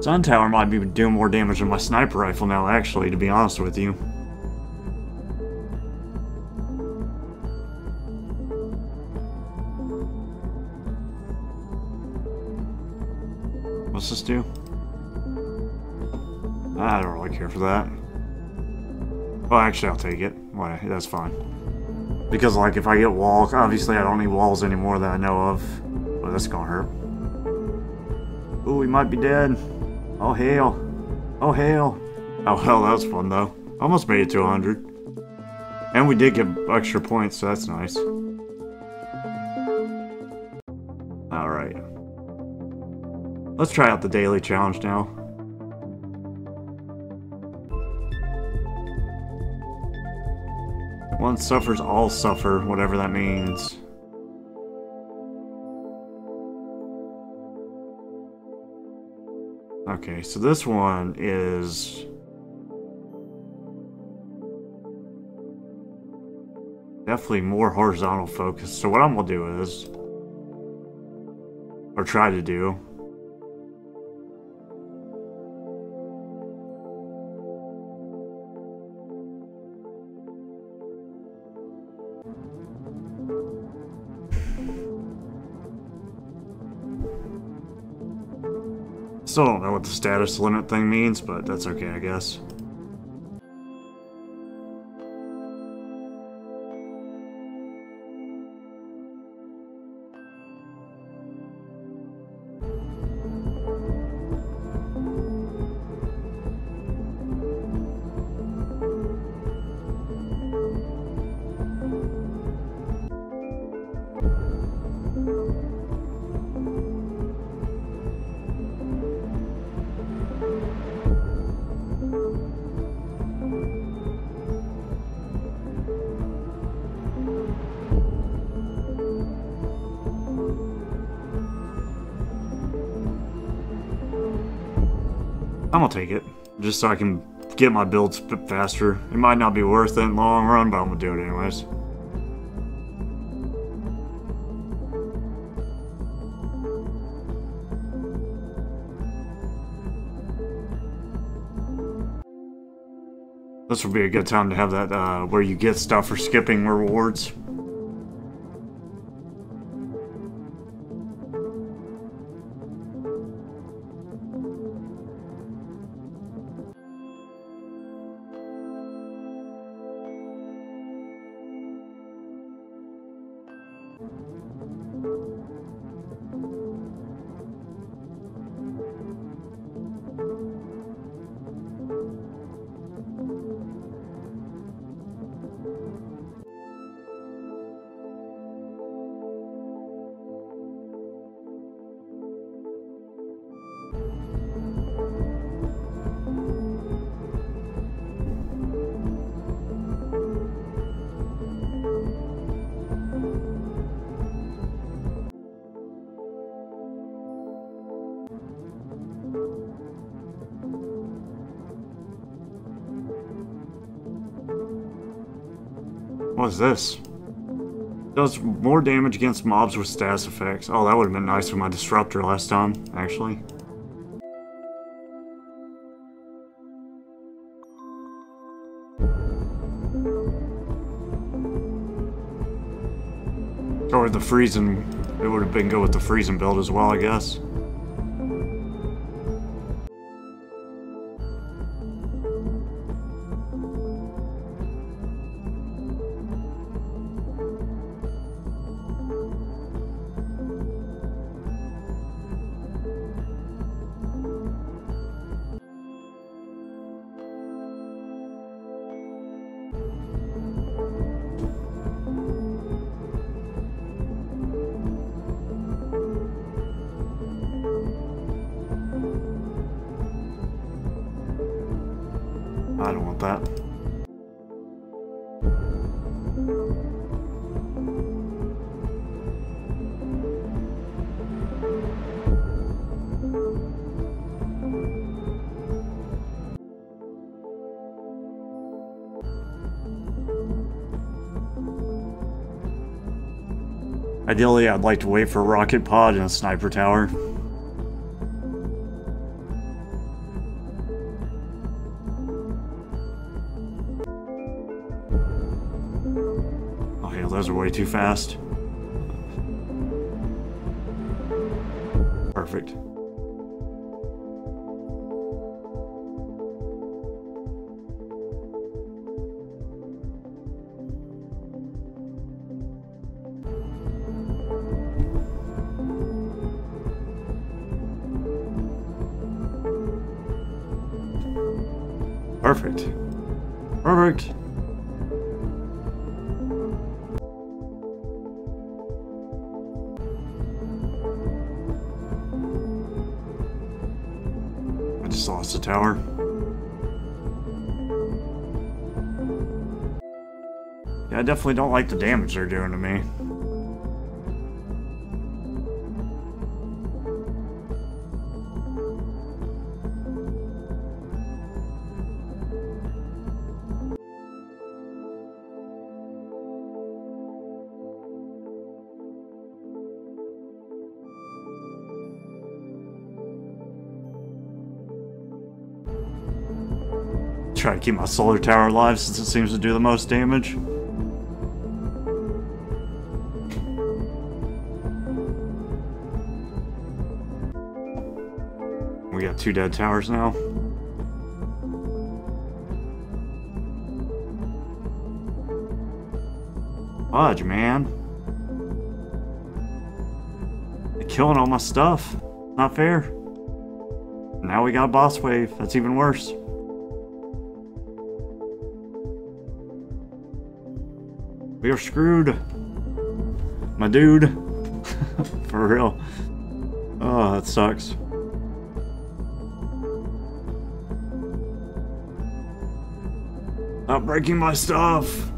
Sun Tower might be doing more damage than my sniper rifle now, actually, to be honest with you. What's this do? I don't really care for that. Well, actually, I'll take it. Well, that's fine. Because, like, if I get wall, obviously I don't need walls anymore that I know of. Well, that's gonna hurt. Ooh, we might be dead. Oh, hell. Oh, hell. Oh, hell, that was fun, though. Almost made it to 100. And we did get extra points, so that's nice. Alright. Let's try out the daily challenge now. One suffers, all suffer, whatever that means. Okay, so this one is... Definitely more horizontal focus. So what I'm going to do is... Or try to do Still don't know what the status limit thing means, but that's okay, I guess. Take it, just so I can get my builds faster. It might not be worth it in the long run, but I'm gonna do it anyways. This would be a good time to have that, uh, where you get stuff for skipping rewards. This? Does more damage against mobs with status effects. Oh, that would have been nice with my disruptor last time, actually. Or the freezing, it would have been good with the freezing build as well, I guess. Ideally, I'd like to wait for a rocket pod and a sniper tower. Oh yeah, those are way too fast. Perfect. Perfect. I just lost the tower. Yeah, I definitely don't like the damage they're doing to me. To keep my solar tower alive since it seems to do the most damage. We got two dead towers now. Fudge, man. They're killing all my stuff. Not fair. Now we got a boss wave. That's even worse. Are screwed. My dude. For real. Oh, that sucks. Stop breaking my stuff.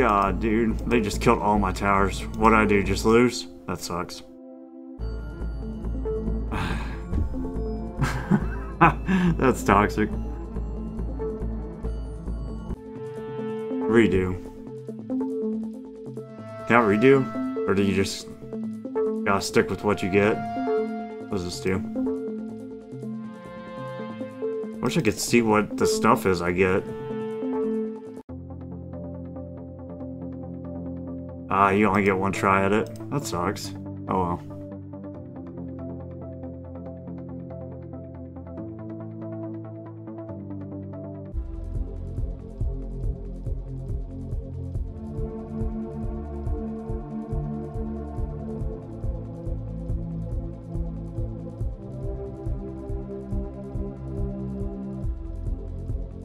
God, dude. They just killed all my towers. What'd I do? Just lose? That sucks. That's toxic. Redo. Can I redo? Or do you just gotta stick with what you get? What does this do? Wish I could see what the stuff is I get. You only get one try at it. That sucks. Oh well.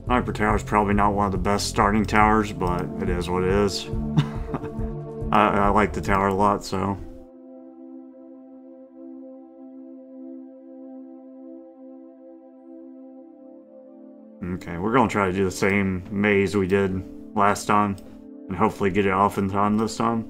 Sniper Tower is probably not one of the best starting towers, but it is what it is. I, I like the tower a lot, so. Okay, we're gonna try to do the same maze we did last time, and hopefully get it off in time this time.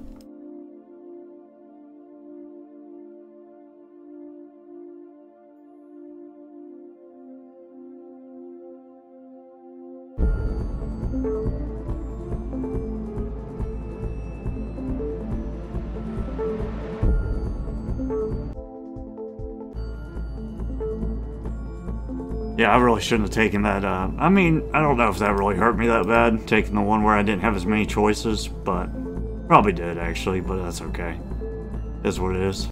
Shouldn't have taken that. Uh, I mean, I don't know if that really hurt me that bad, taking the one where I didn't have as many choices, but probably did actually, but that's okay. Is what it is.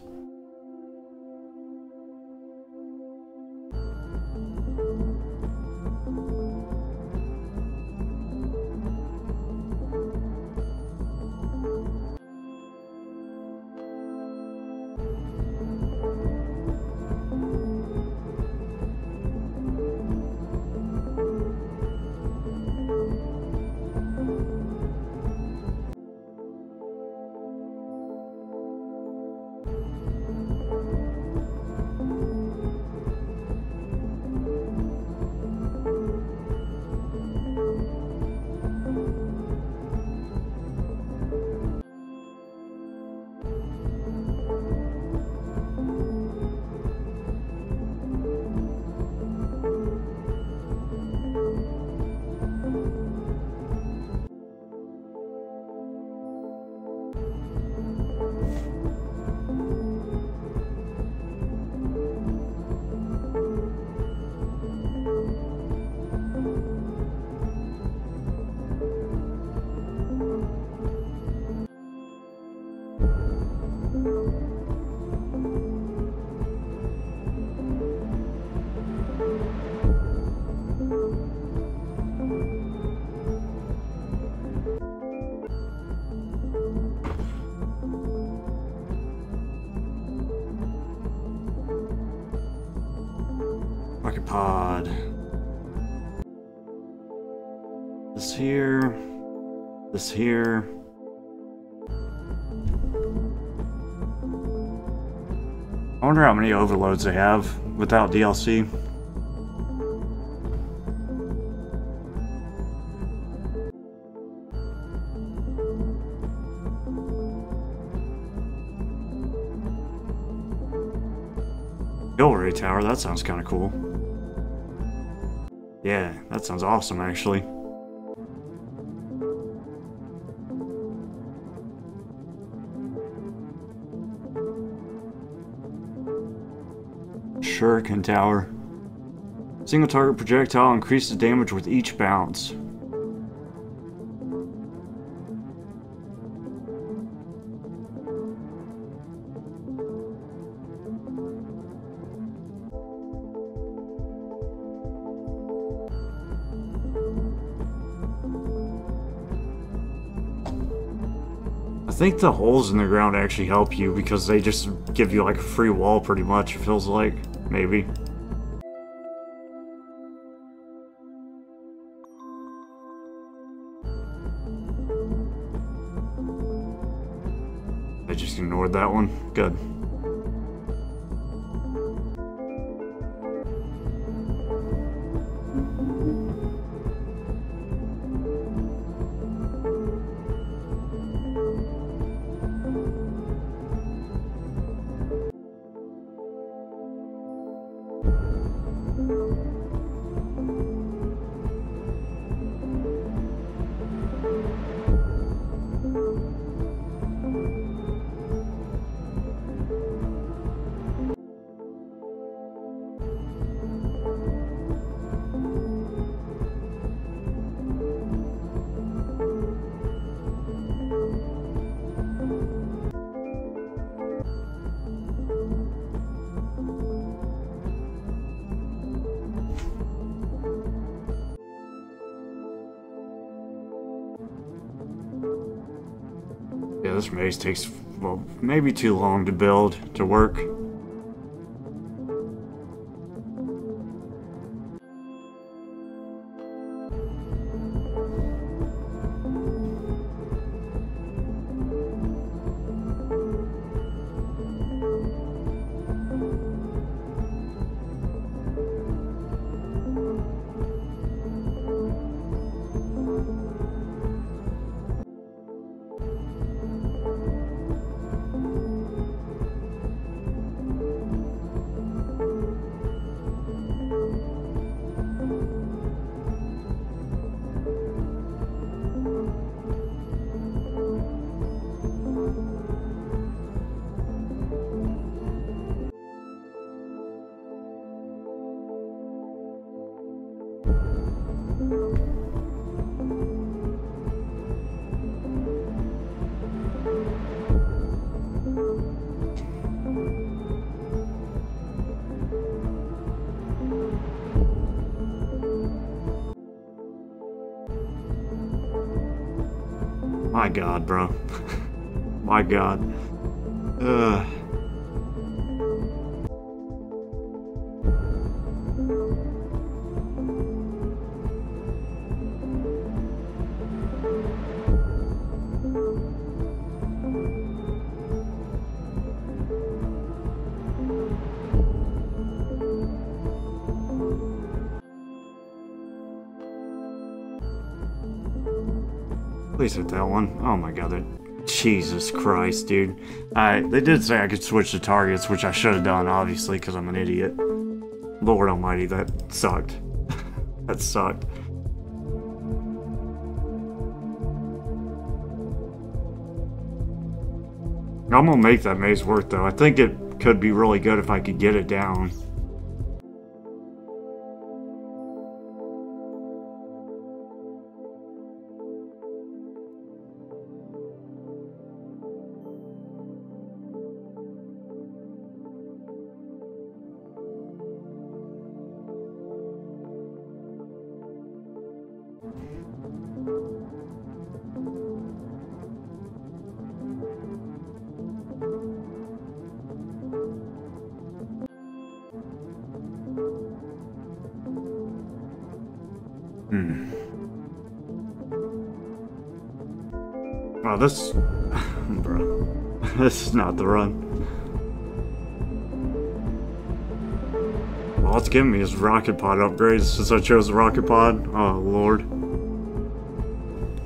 This here. I wonder how many overloads they have without DLC. Jewelry tower, that sounds kind of cool. Yeah, that sounds awesome actually. Shuriken Tower. Single target projectile increases damage with each bounce. I think the holes in the ground actually help you because they just give you like a free wall pretty much, it feels like. Maybe. I just ignored that one. Good. Maze takes, well, maybe too long to build, to work. My god, bro. My god. Ugh. Please hit that one. Oh my god, that Jesus Christ, dude. I they did say I could switch to targets, which I should have done, obviously, because I'm an idiot. Lord almighty, that sucked. that sucked. I'm gonna make that maze work though. I think it could be really good if I could get it down. This... Bro. this is not the run. All it's giving me is rocket pod upgrades since I chose the rocket pod. Oh, lord.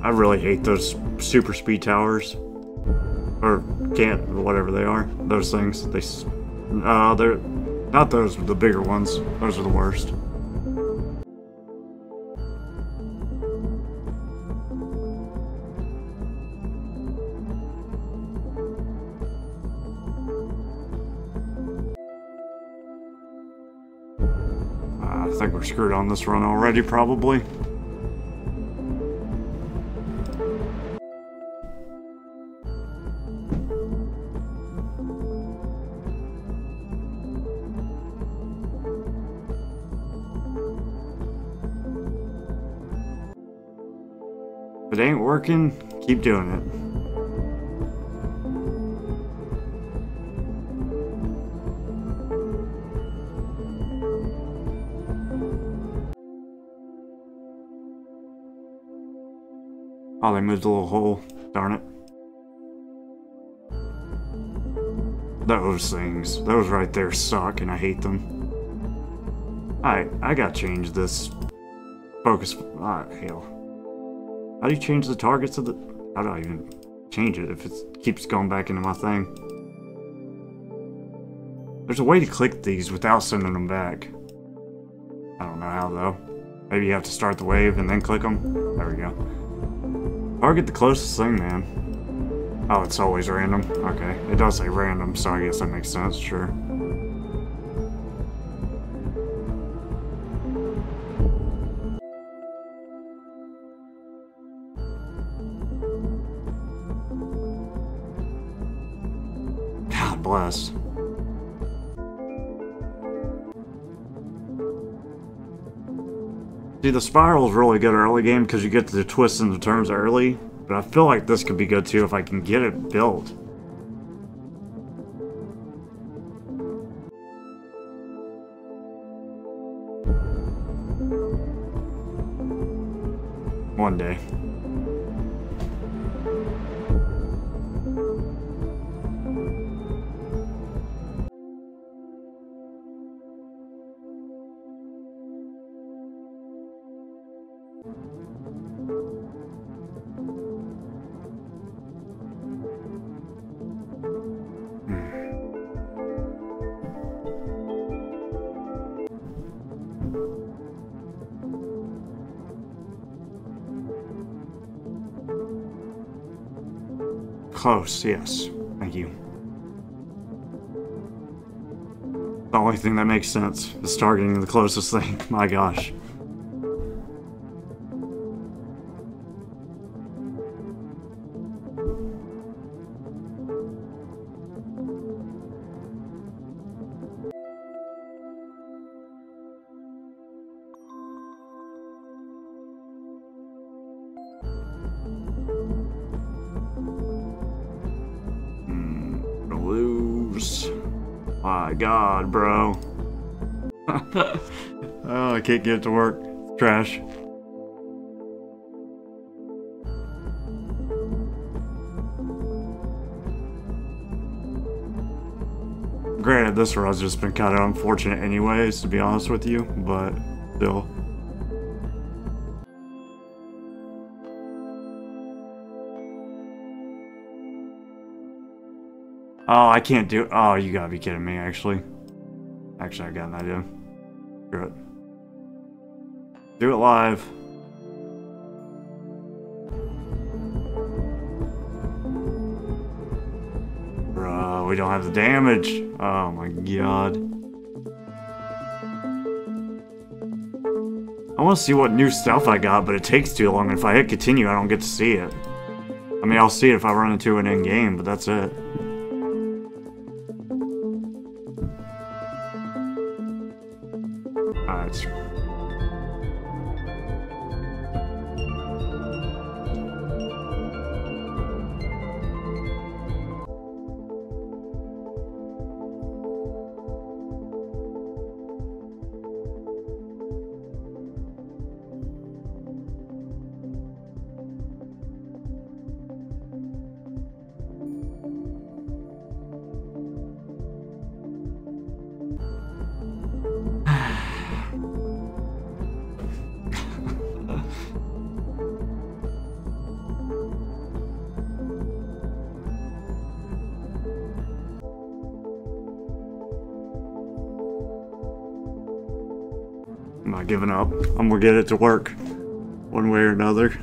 I really hate those super speed towers. Or can't, whatever they are. Those things. They... Uh, they're... Not those, the bigger ones. Those are the worst. This run already, probably. If it ain't working, keep doing it. Oh, they moved a little hole. Darn it. Those things. Those right there suck, and I hate them. Alright, I gotta change this. Focus. Ah, hell. How do you change the targets of the... How do I even change it if it keeps going back into my thing? There's a way to click these without sending them back. I don't know how, though. Maybe you have to start the wave and then click them? There we go. Target the closest thing, man. Oh, it's always random. Okay. It does say random, so I guess that makes sense, sure. See, the spiral is really good early game because you get the twists and the turns early, but I feel like this could be good too if I can get it built. Close, yes. Thank you. The only thing that makes sense is targeting the closest thing. My gosh. Can't get to work. Trash. Granted, this road's just been kind of unfortunate anyways, to be honest with you, but still. Oh, I can't do- Oh, you gotta be kidding me, actually. Actually, I got an idea. Screw it. Do it live. Bro, we don't have the damage. Oh my god. I want to see what new stuff I got, but it takes too long. If I hit continue, I don't get to see it. I mean, I'll see it if I run into it in-game, but that's it. I'm gonna get it to work. One way or another.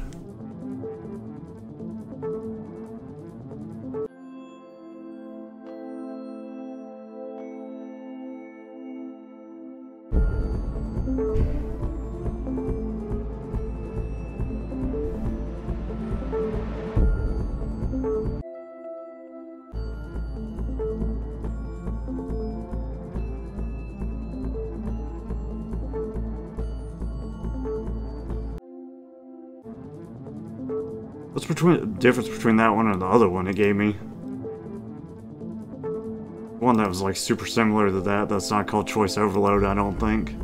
Between difference between that one and the other one it gave me? One that was like super similar to that, that's not called choice overload, I don't think.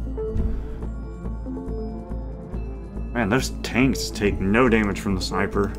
Man, those tanks take no damage from the sniper.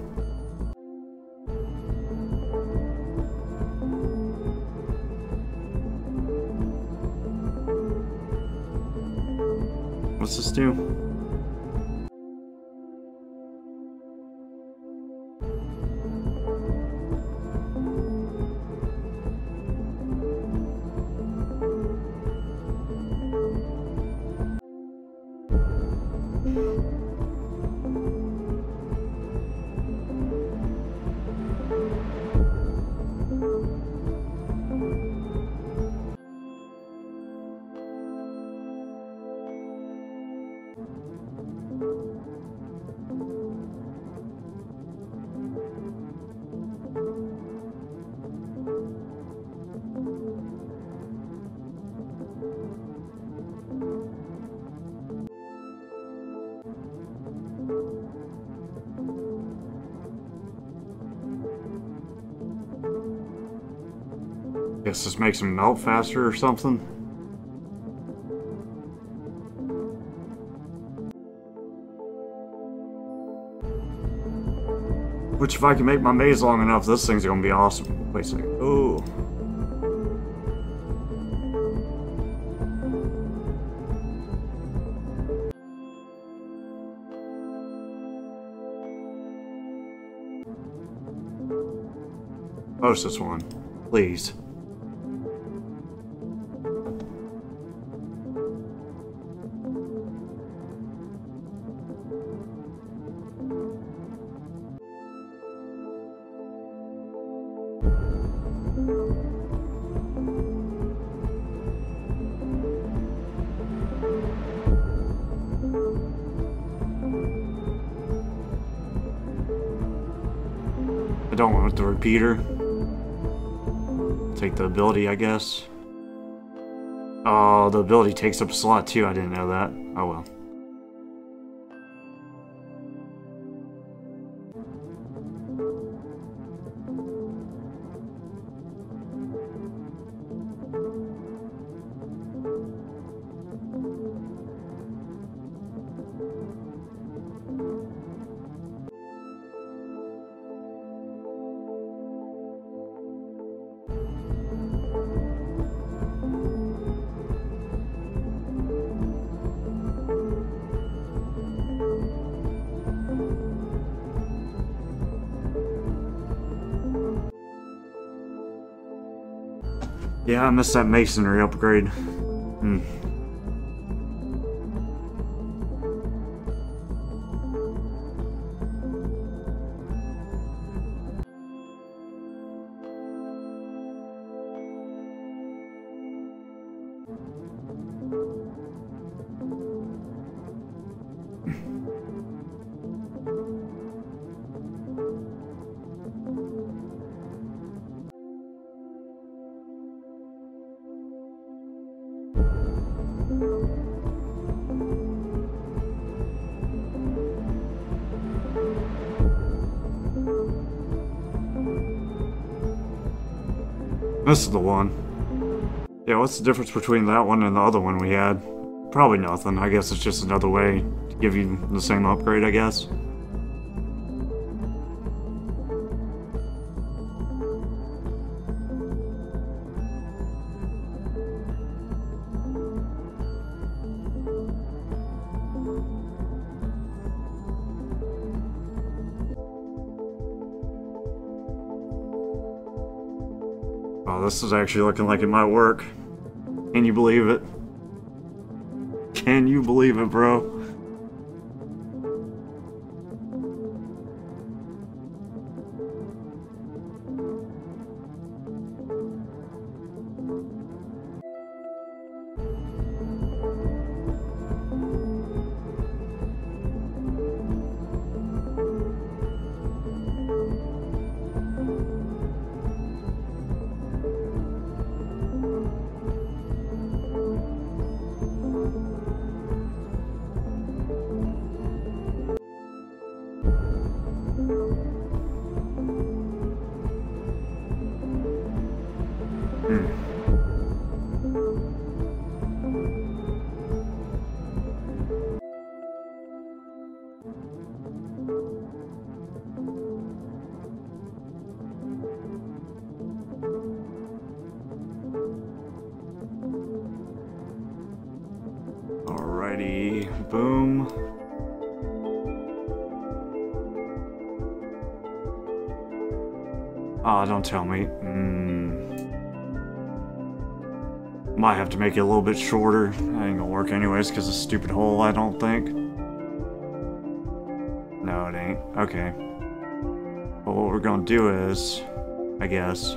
Guess this makes them melt faster or something. Which if I can make my maze long enough, this thing's gonna be awesome. Wait a second. Ooh. Post this one, please. Take the ability, I guess. Oh, the ability takes up a slot too. I didn't know that. Oh well. I missed that masonry upgrade. This is the one. Yeah, what's the difference between that one and the other one we had? Probably nothing. I guess it's just another way to give you the same upgrade, I guess. This is actually looking like it might work. Can you believe it? Can you believe it, bro? Make it a little bit shorter. That ain't gonna work anyways because of stupid hole, I don't think. No, it ain't. Okay. But what we're gonna do is, I guess.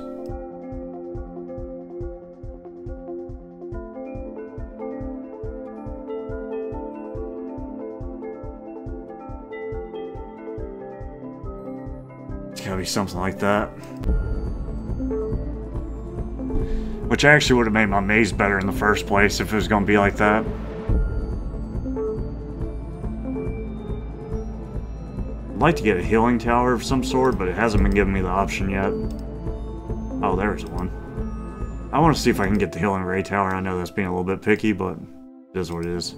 It's gotta be something like that. Which actually would have made my maze better in the first place if it was gonna be like that. I'd like to get a healing tower of some sort, but it hasn't been giving me the option yet. Oh, there's one. I want to see if I can get the healing ray tower. I know that's being a little bit picky, but it is what it is.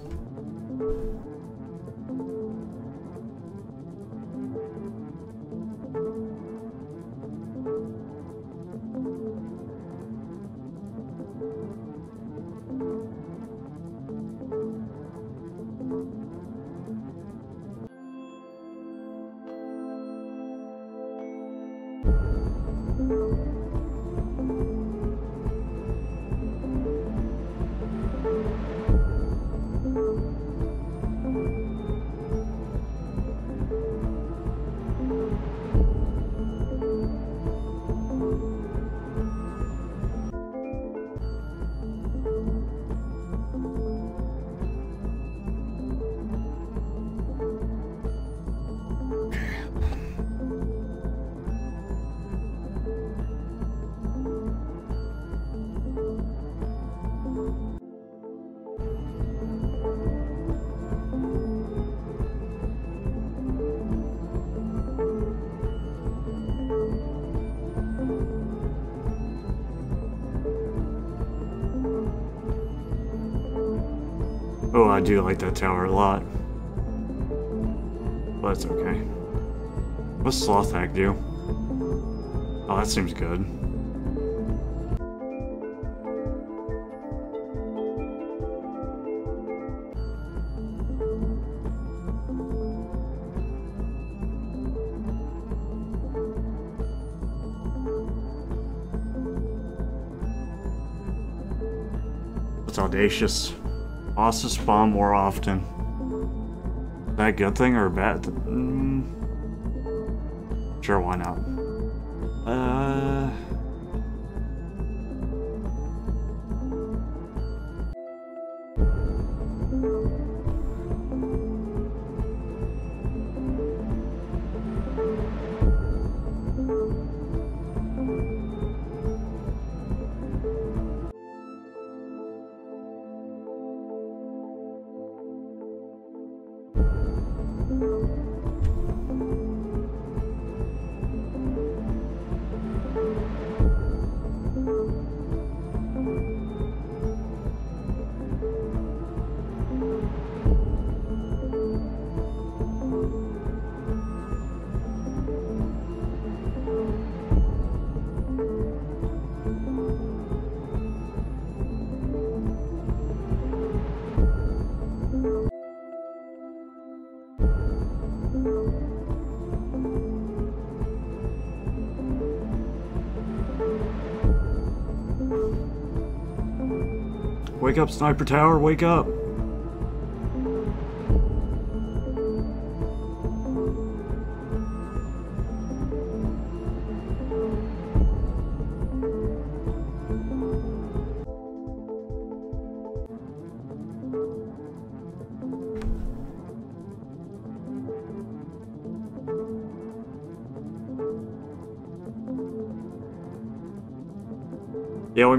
I do like that tower a lot. But it's okay. What's Sloth Hack do? Oh, that seems good. Audacious. Also spawn more often. Is that a good thing or a bad thing? Mm. Sure, why not? Wake up, Sniper Tower, wake up!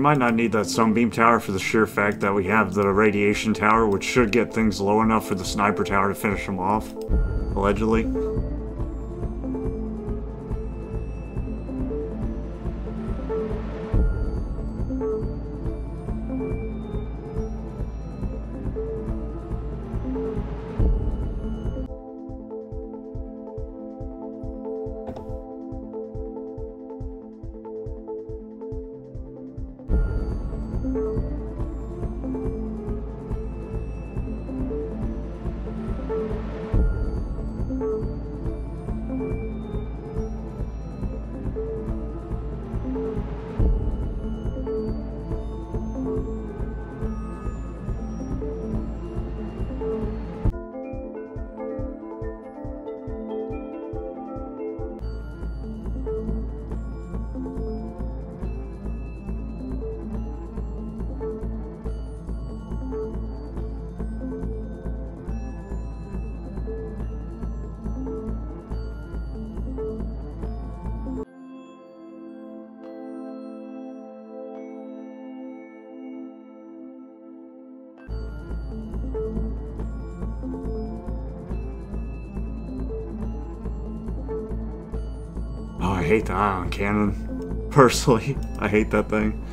Might not need that sunbeam tower for the sheer fact that we have the radiation tower, which should get things low enough for the sniper tower to finish them off, allegedly. Hate the ion cannon. Personally, I hate that thing.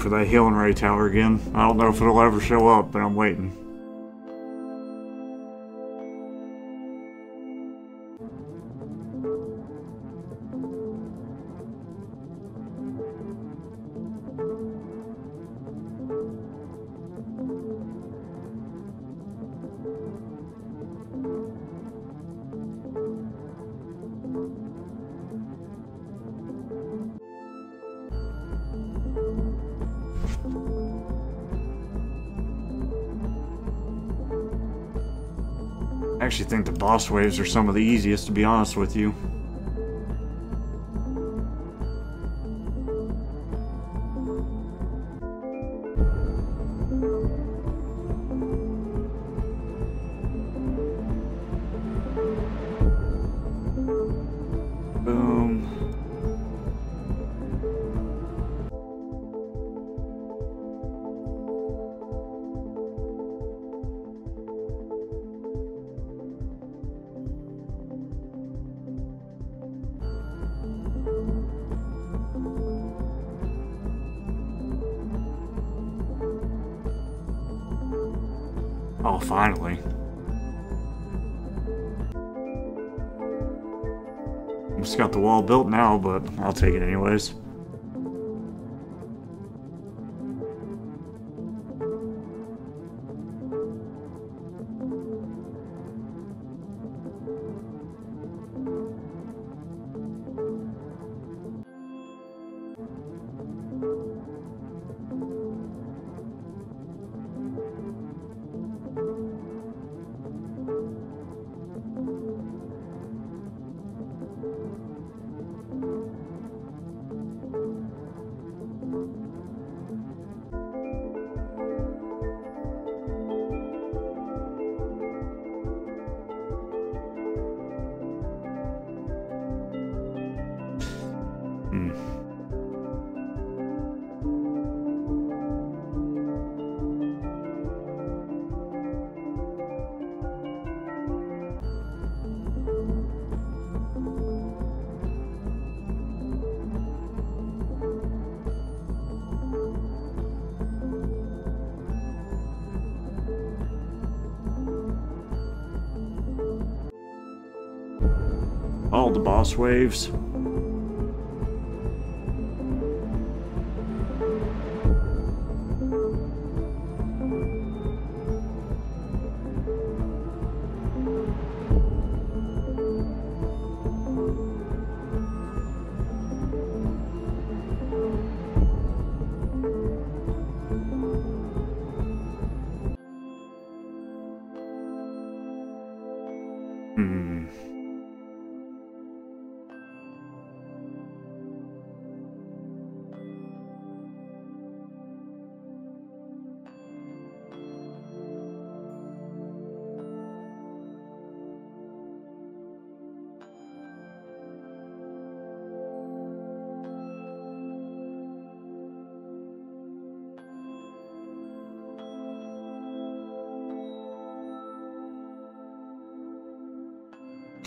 For that healing ray tower again. I don't know if it'll ever show up, but I'm waiting. Think the boss waves are some of the easiest, to be honest with you. Built now, but I'll take it anyways. Waves.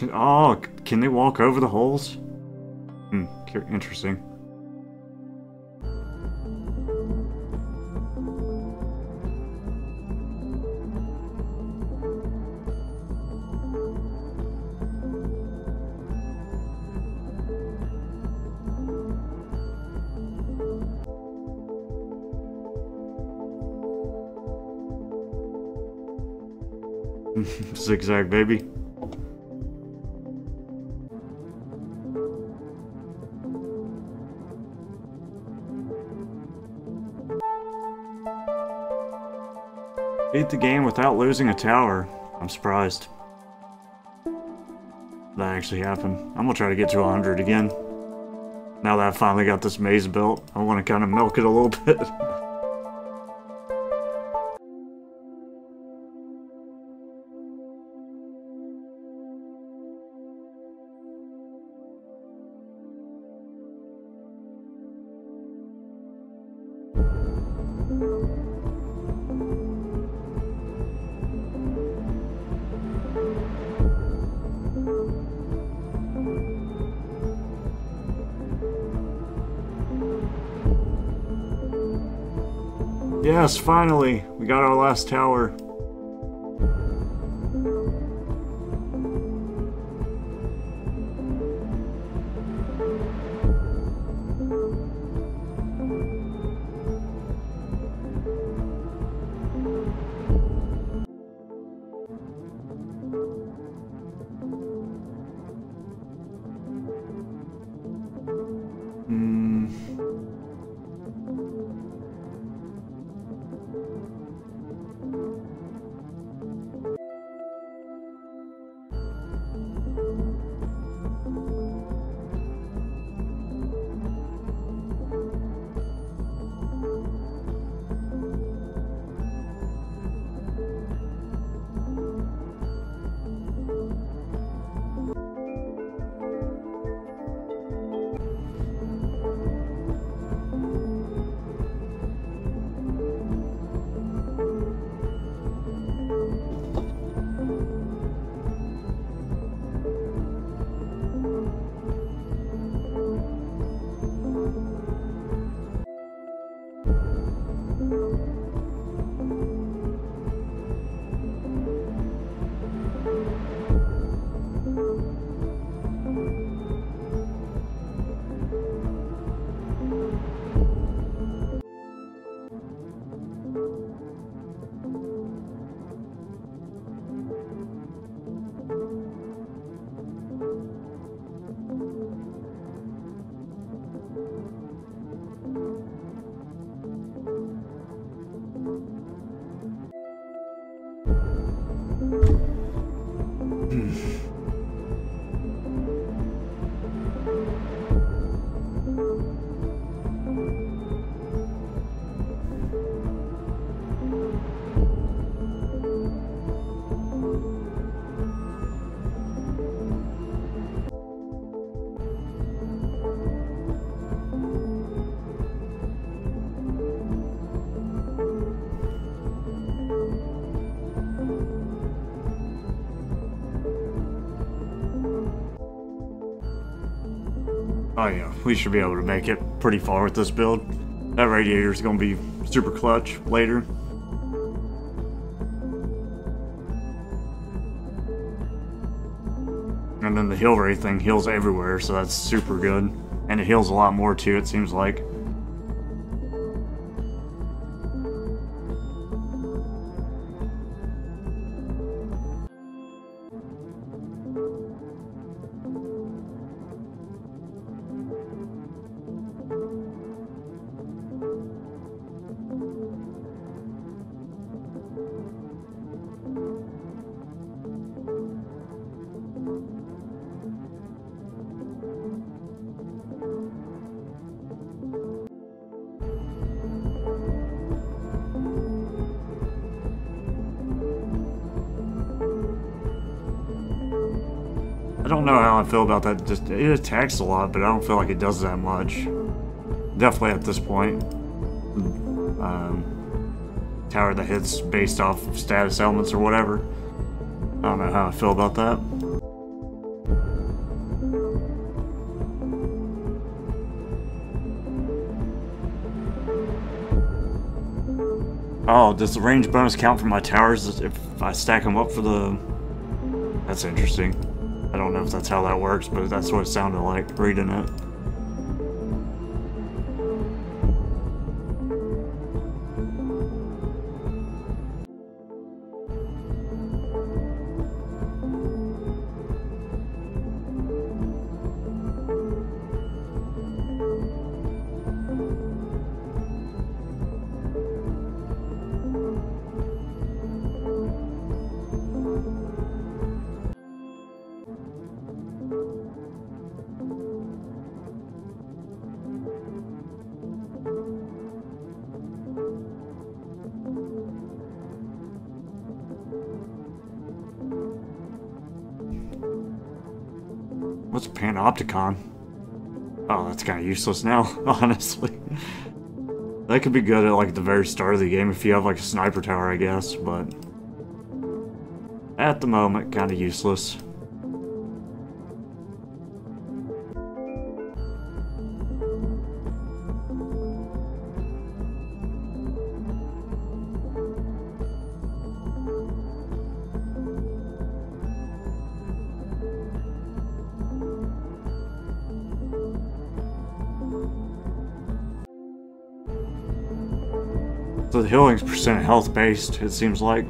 Can, oh, can they walk over the holes? Hmm, interesting. Zigzag, baby. Beat the game without losing a tower. I'm surprised. That actually happened. I'm gonna try to get to 100 again. Now that I finally got this maze built, I want to kind of milk it a little bit. Yes, finally! We got our last tower. We should be able to make it pretty far with this build. That radiator is going to be super clutch later. And then the heal rate thing heals everywhere, so that's super good. And it heals a lot more too, it seems like. Don't know how I feel about that. Just it attacks a lot, but I don't feel like it does that much. Definitely at this point. Um, tower that hits based off of status elements or whatever. I don't know how I feel about that. Oh, does the range bonus count for my towers if I stack them up for the... That's interesting. I don't know if that's how that works, but that's what it sounded like reading it. Oh, that's kind of useless now, honestly. That could be good at like the very start of the game if you have like a sniper tower, I guess, but at the moment, kind of useless. Healing's percent health based, it seems like.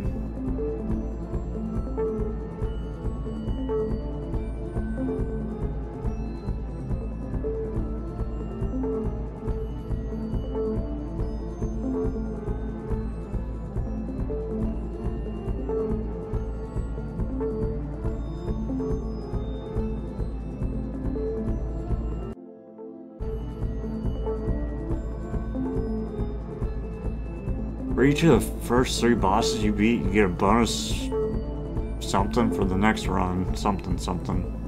Each of the first three bosses you beat, you get a bonus something for the next run. Something, something.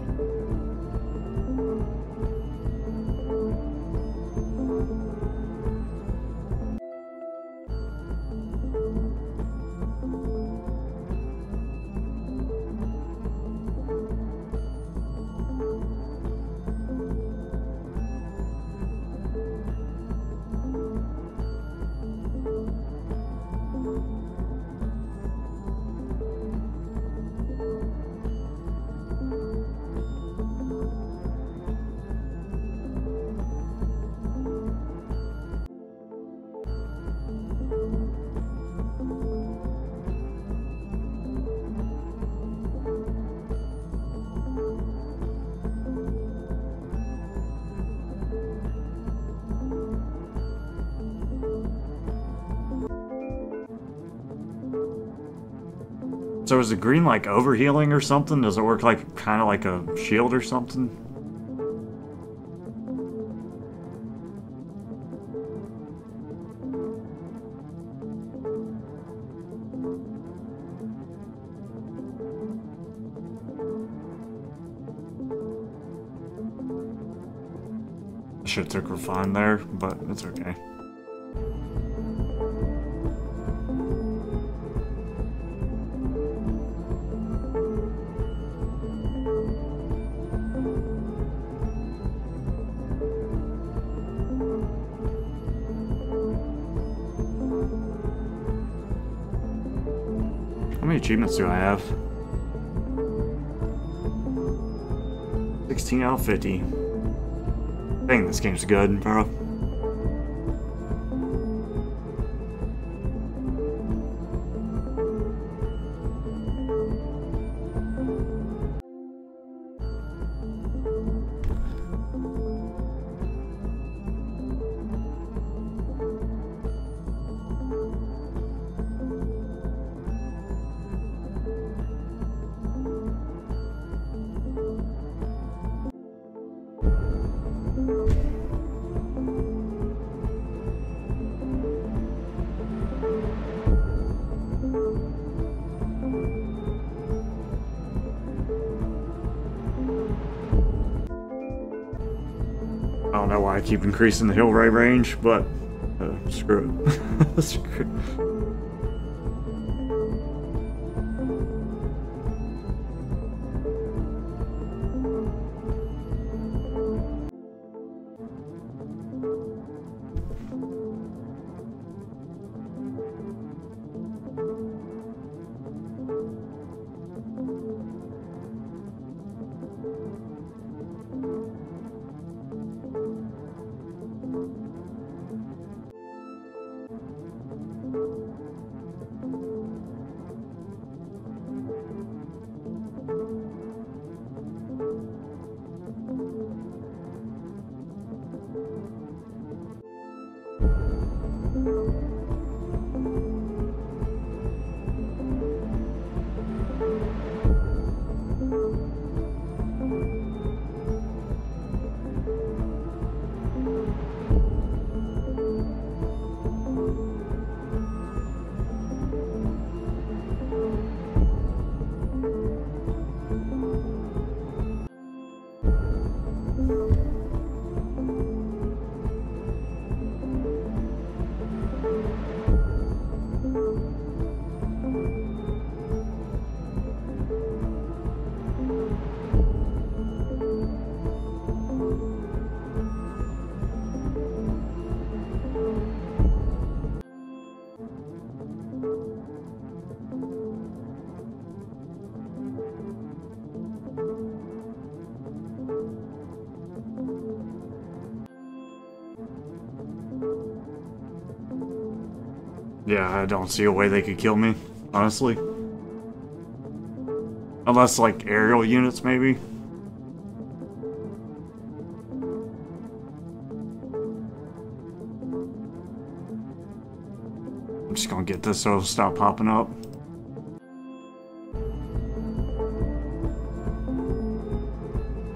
So is the green like overhealing or something? Does it work like kind of like a shield or something? Should took refine there, but it's okay. Achievements do I have? 16 out of 50. Dang, this game's good, bro. Why I keep increasing the heal ray range, but uh, screw it. screw it. I don't see a way they could kill me, honestly. Unless, like, aerial units, maybe. I'm just gonna get this so it'll stop popping up.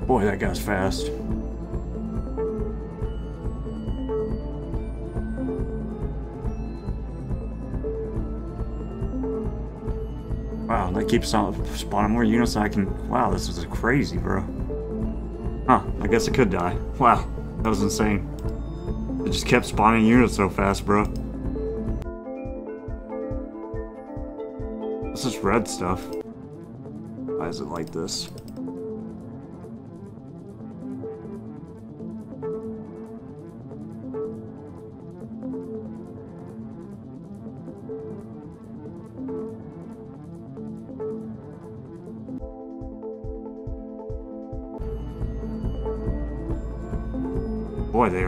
Boy, that guy's fast. Keeps spawning more units I can... Wow, this is crazy, bro. Huh, I guess I could die. Wow, that was insane. It just kept spawning units so fast, bro. This is red stuff. Why is it like this?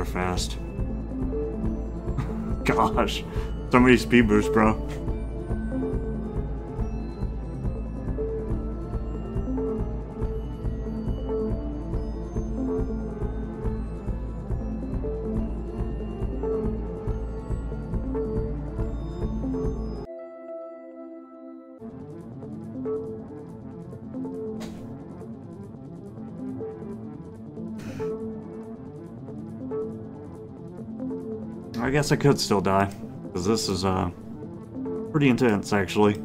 Fast. Gosh. So many speed boosts, bro. Guess I could still die. Because this is, uh, pretty intense, actually.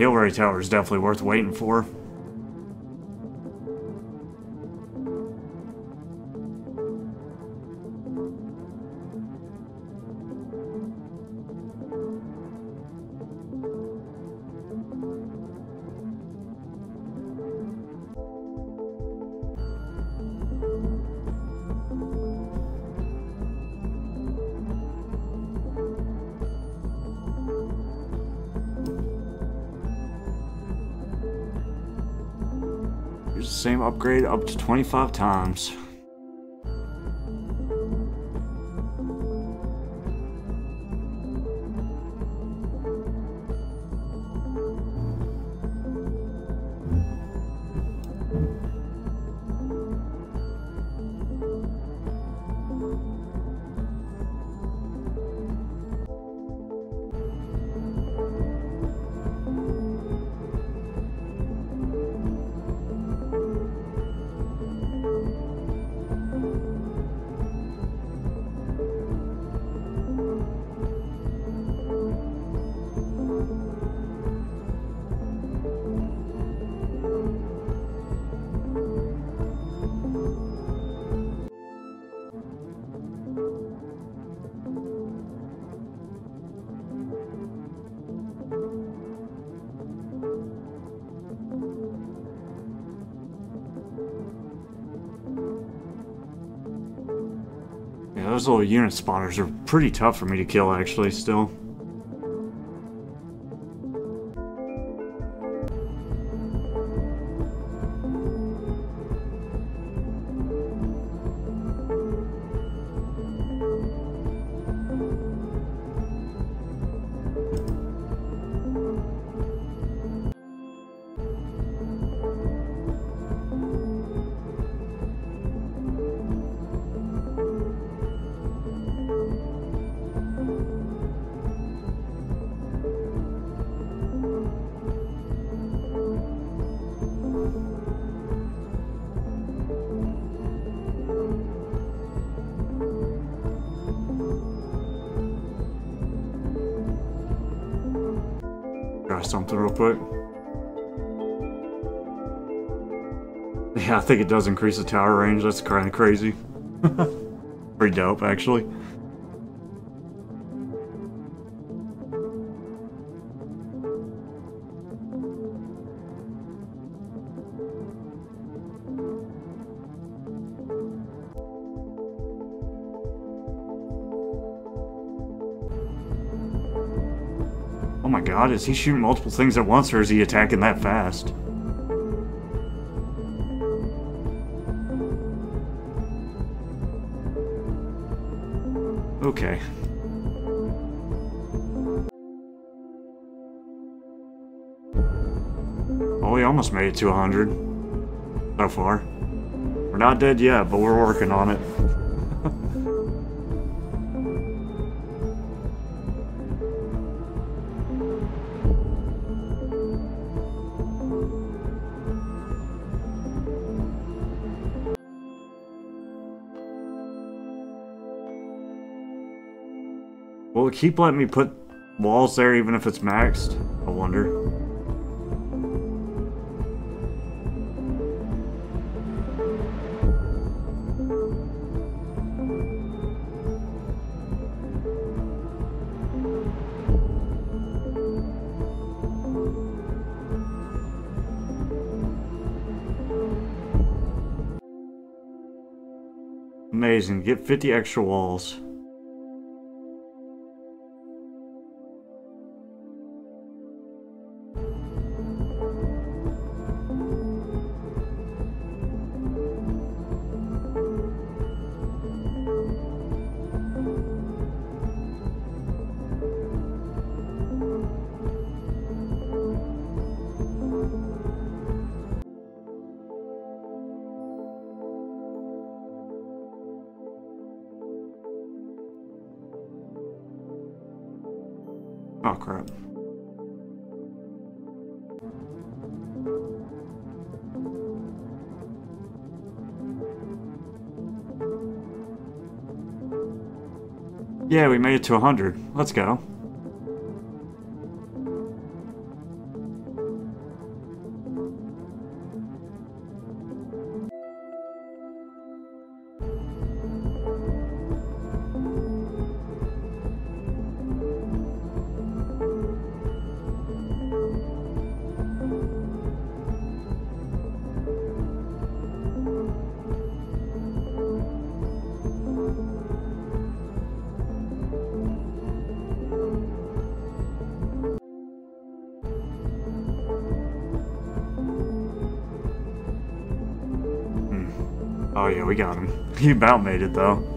Heal Ray Tower is definitely worth waiting for. Up to 25 times. Little unit spawners are pretty tough for me to kill, actually, still. Think it does increase the tower range. That's kind of crazy. Pretty dope, actually. Oh my god, is he shooting multiple things at once or is he attacking that fast? It to 100 so far. We're not dead yet, but we're working on it. Will it keep letting me put walls there even if it's maxed? Amazing. Get 50 extra walls. Yeah, we made it to 100. Let's go. He about made it though.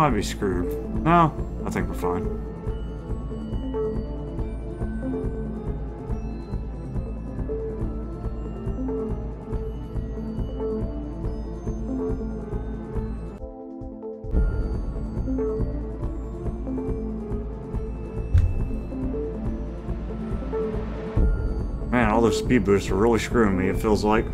Might be screwed. No, I think we're fine. Man, all those speed boosts are really screwing me, it feels like.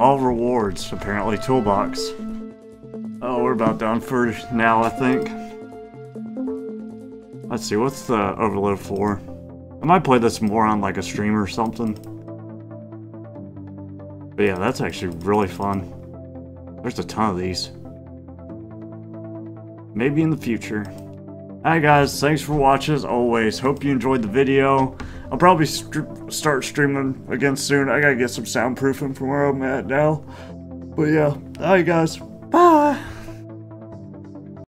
All rewards, apparently toolbox. Oh, we're about done for now, I think. Let's see, what's the overload for? I might play this more on like a stream or something. But yeah, that's actually really fun. There's a ton of these. Maybe in the future. Alright guys, thanks for watching as always. Hope you enjoyed the video. I'll probably start streaming again soon. I gotta get some soundproofing from where I'm at now. But yeah, alright guys.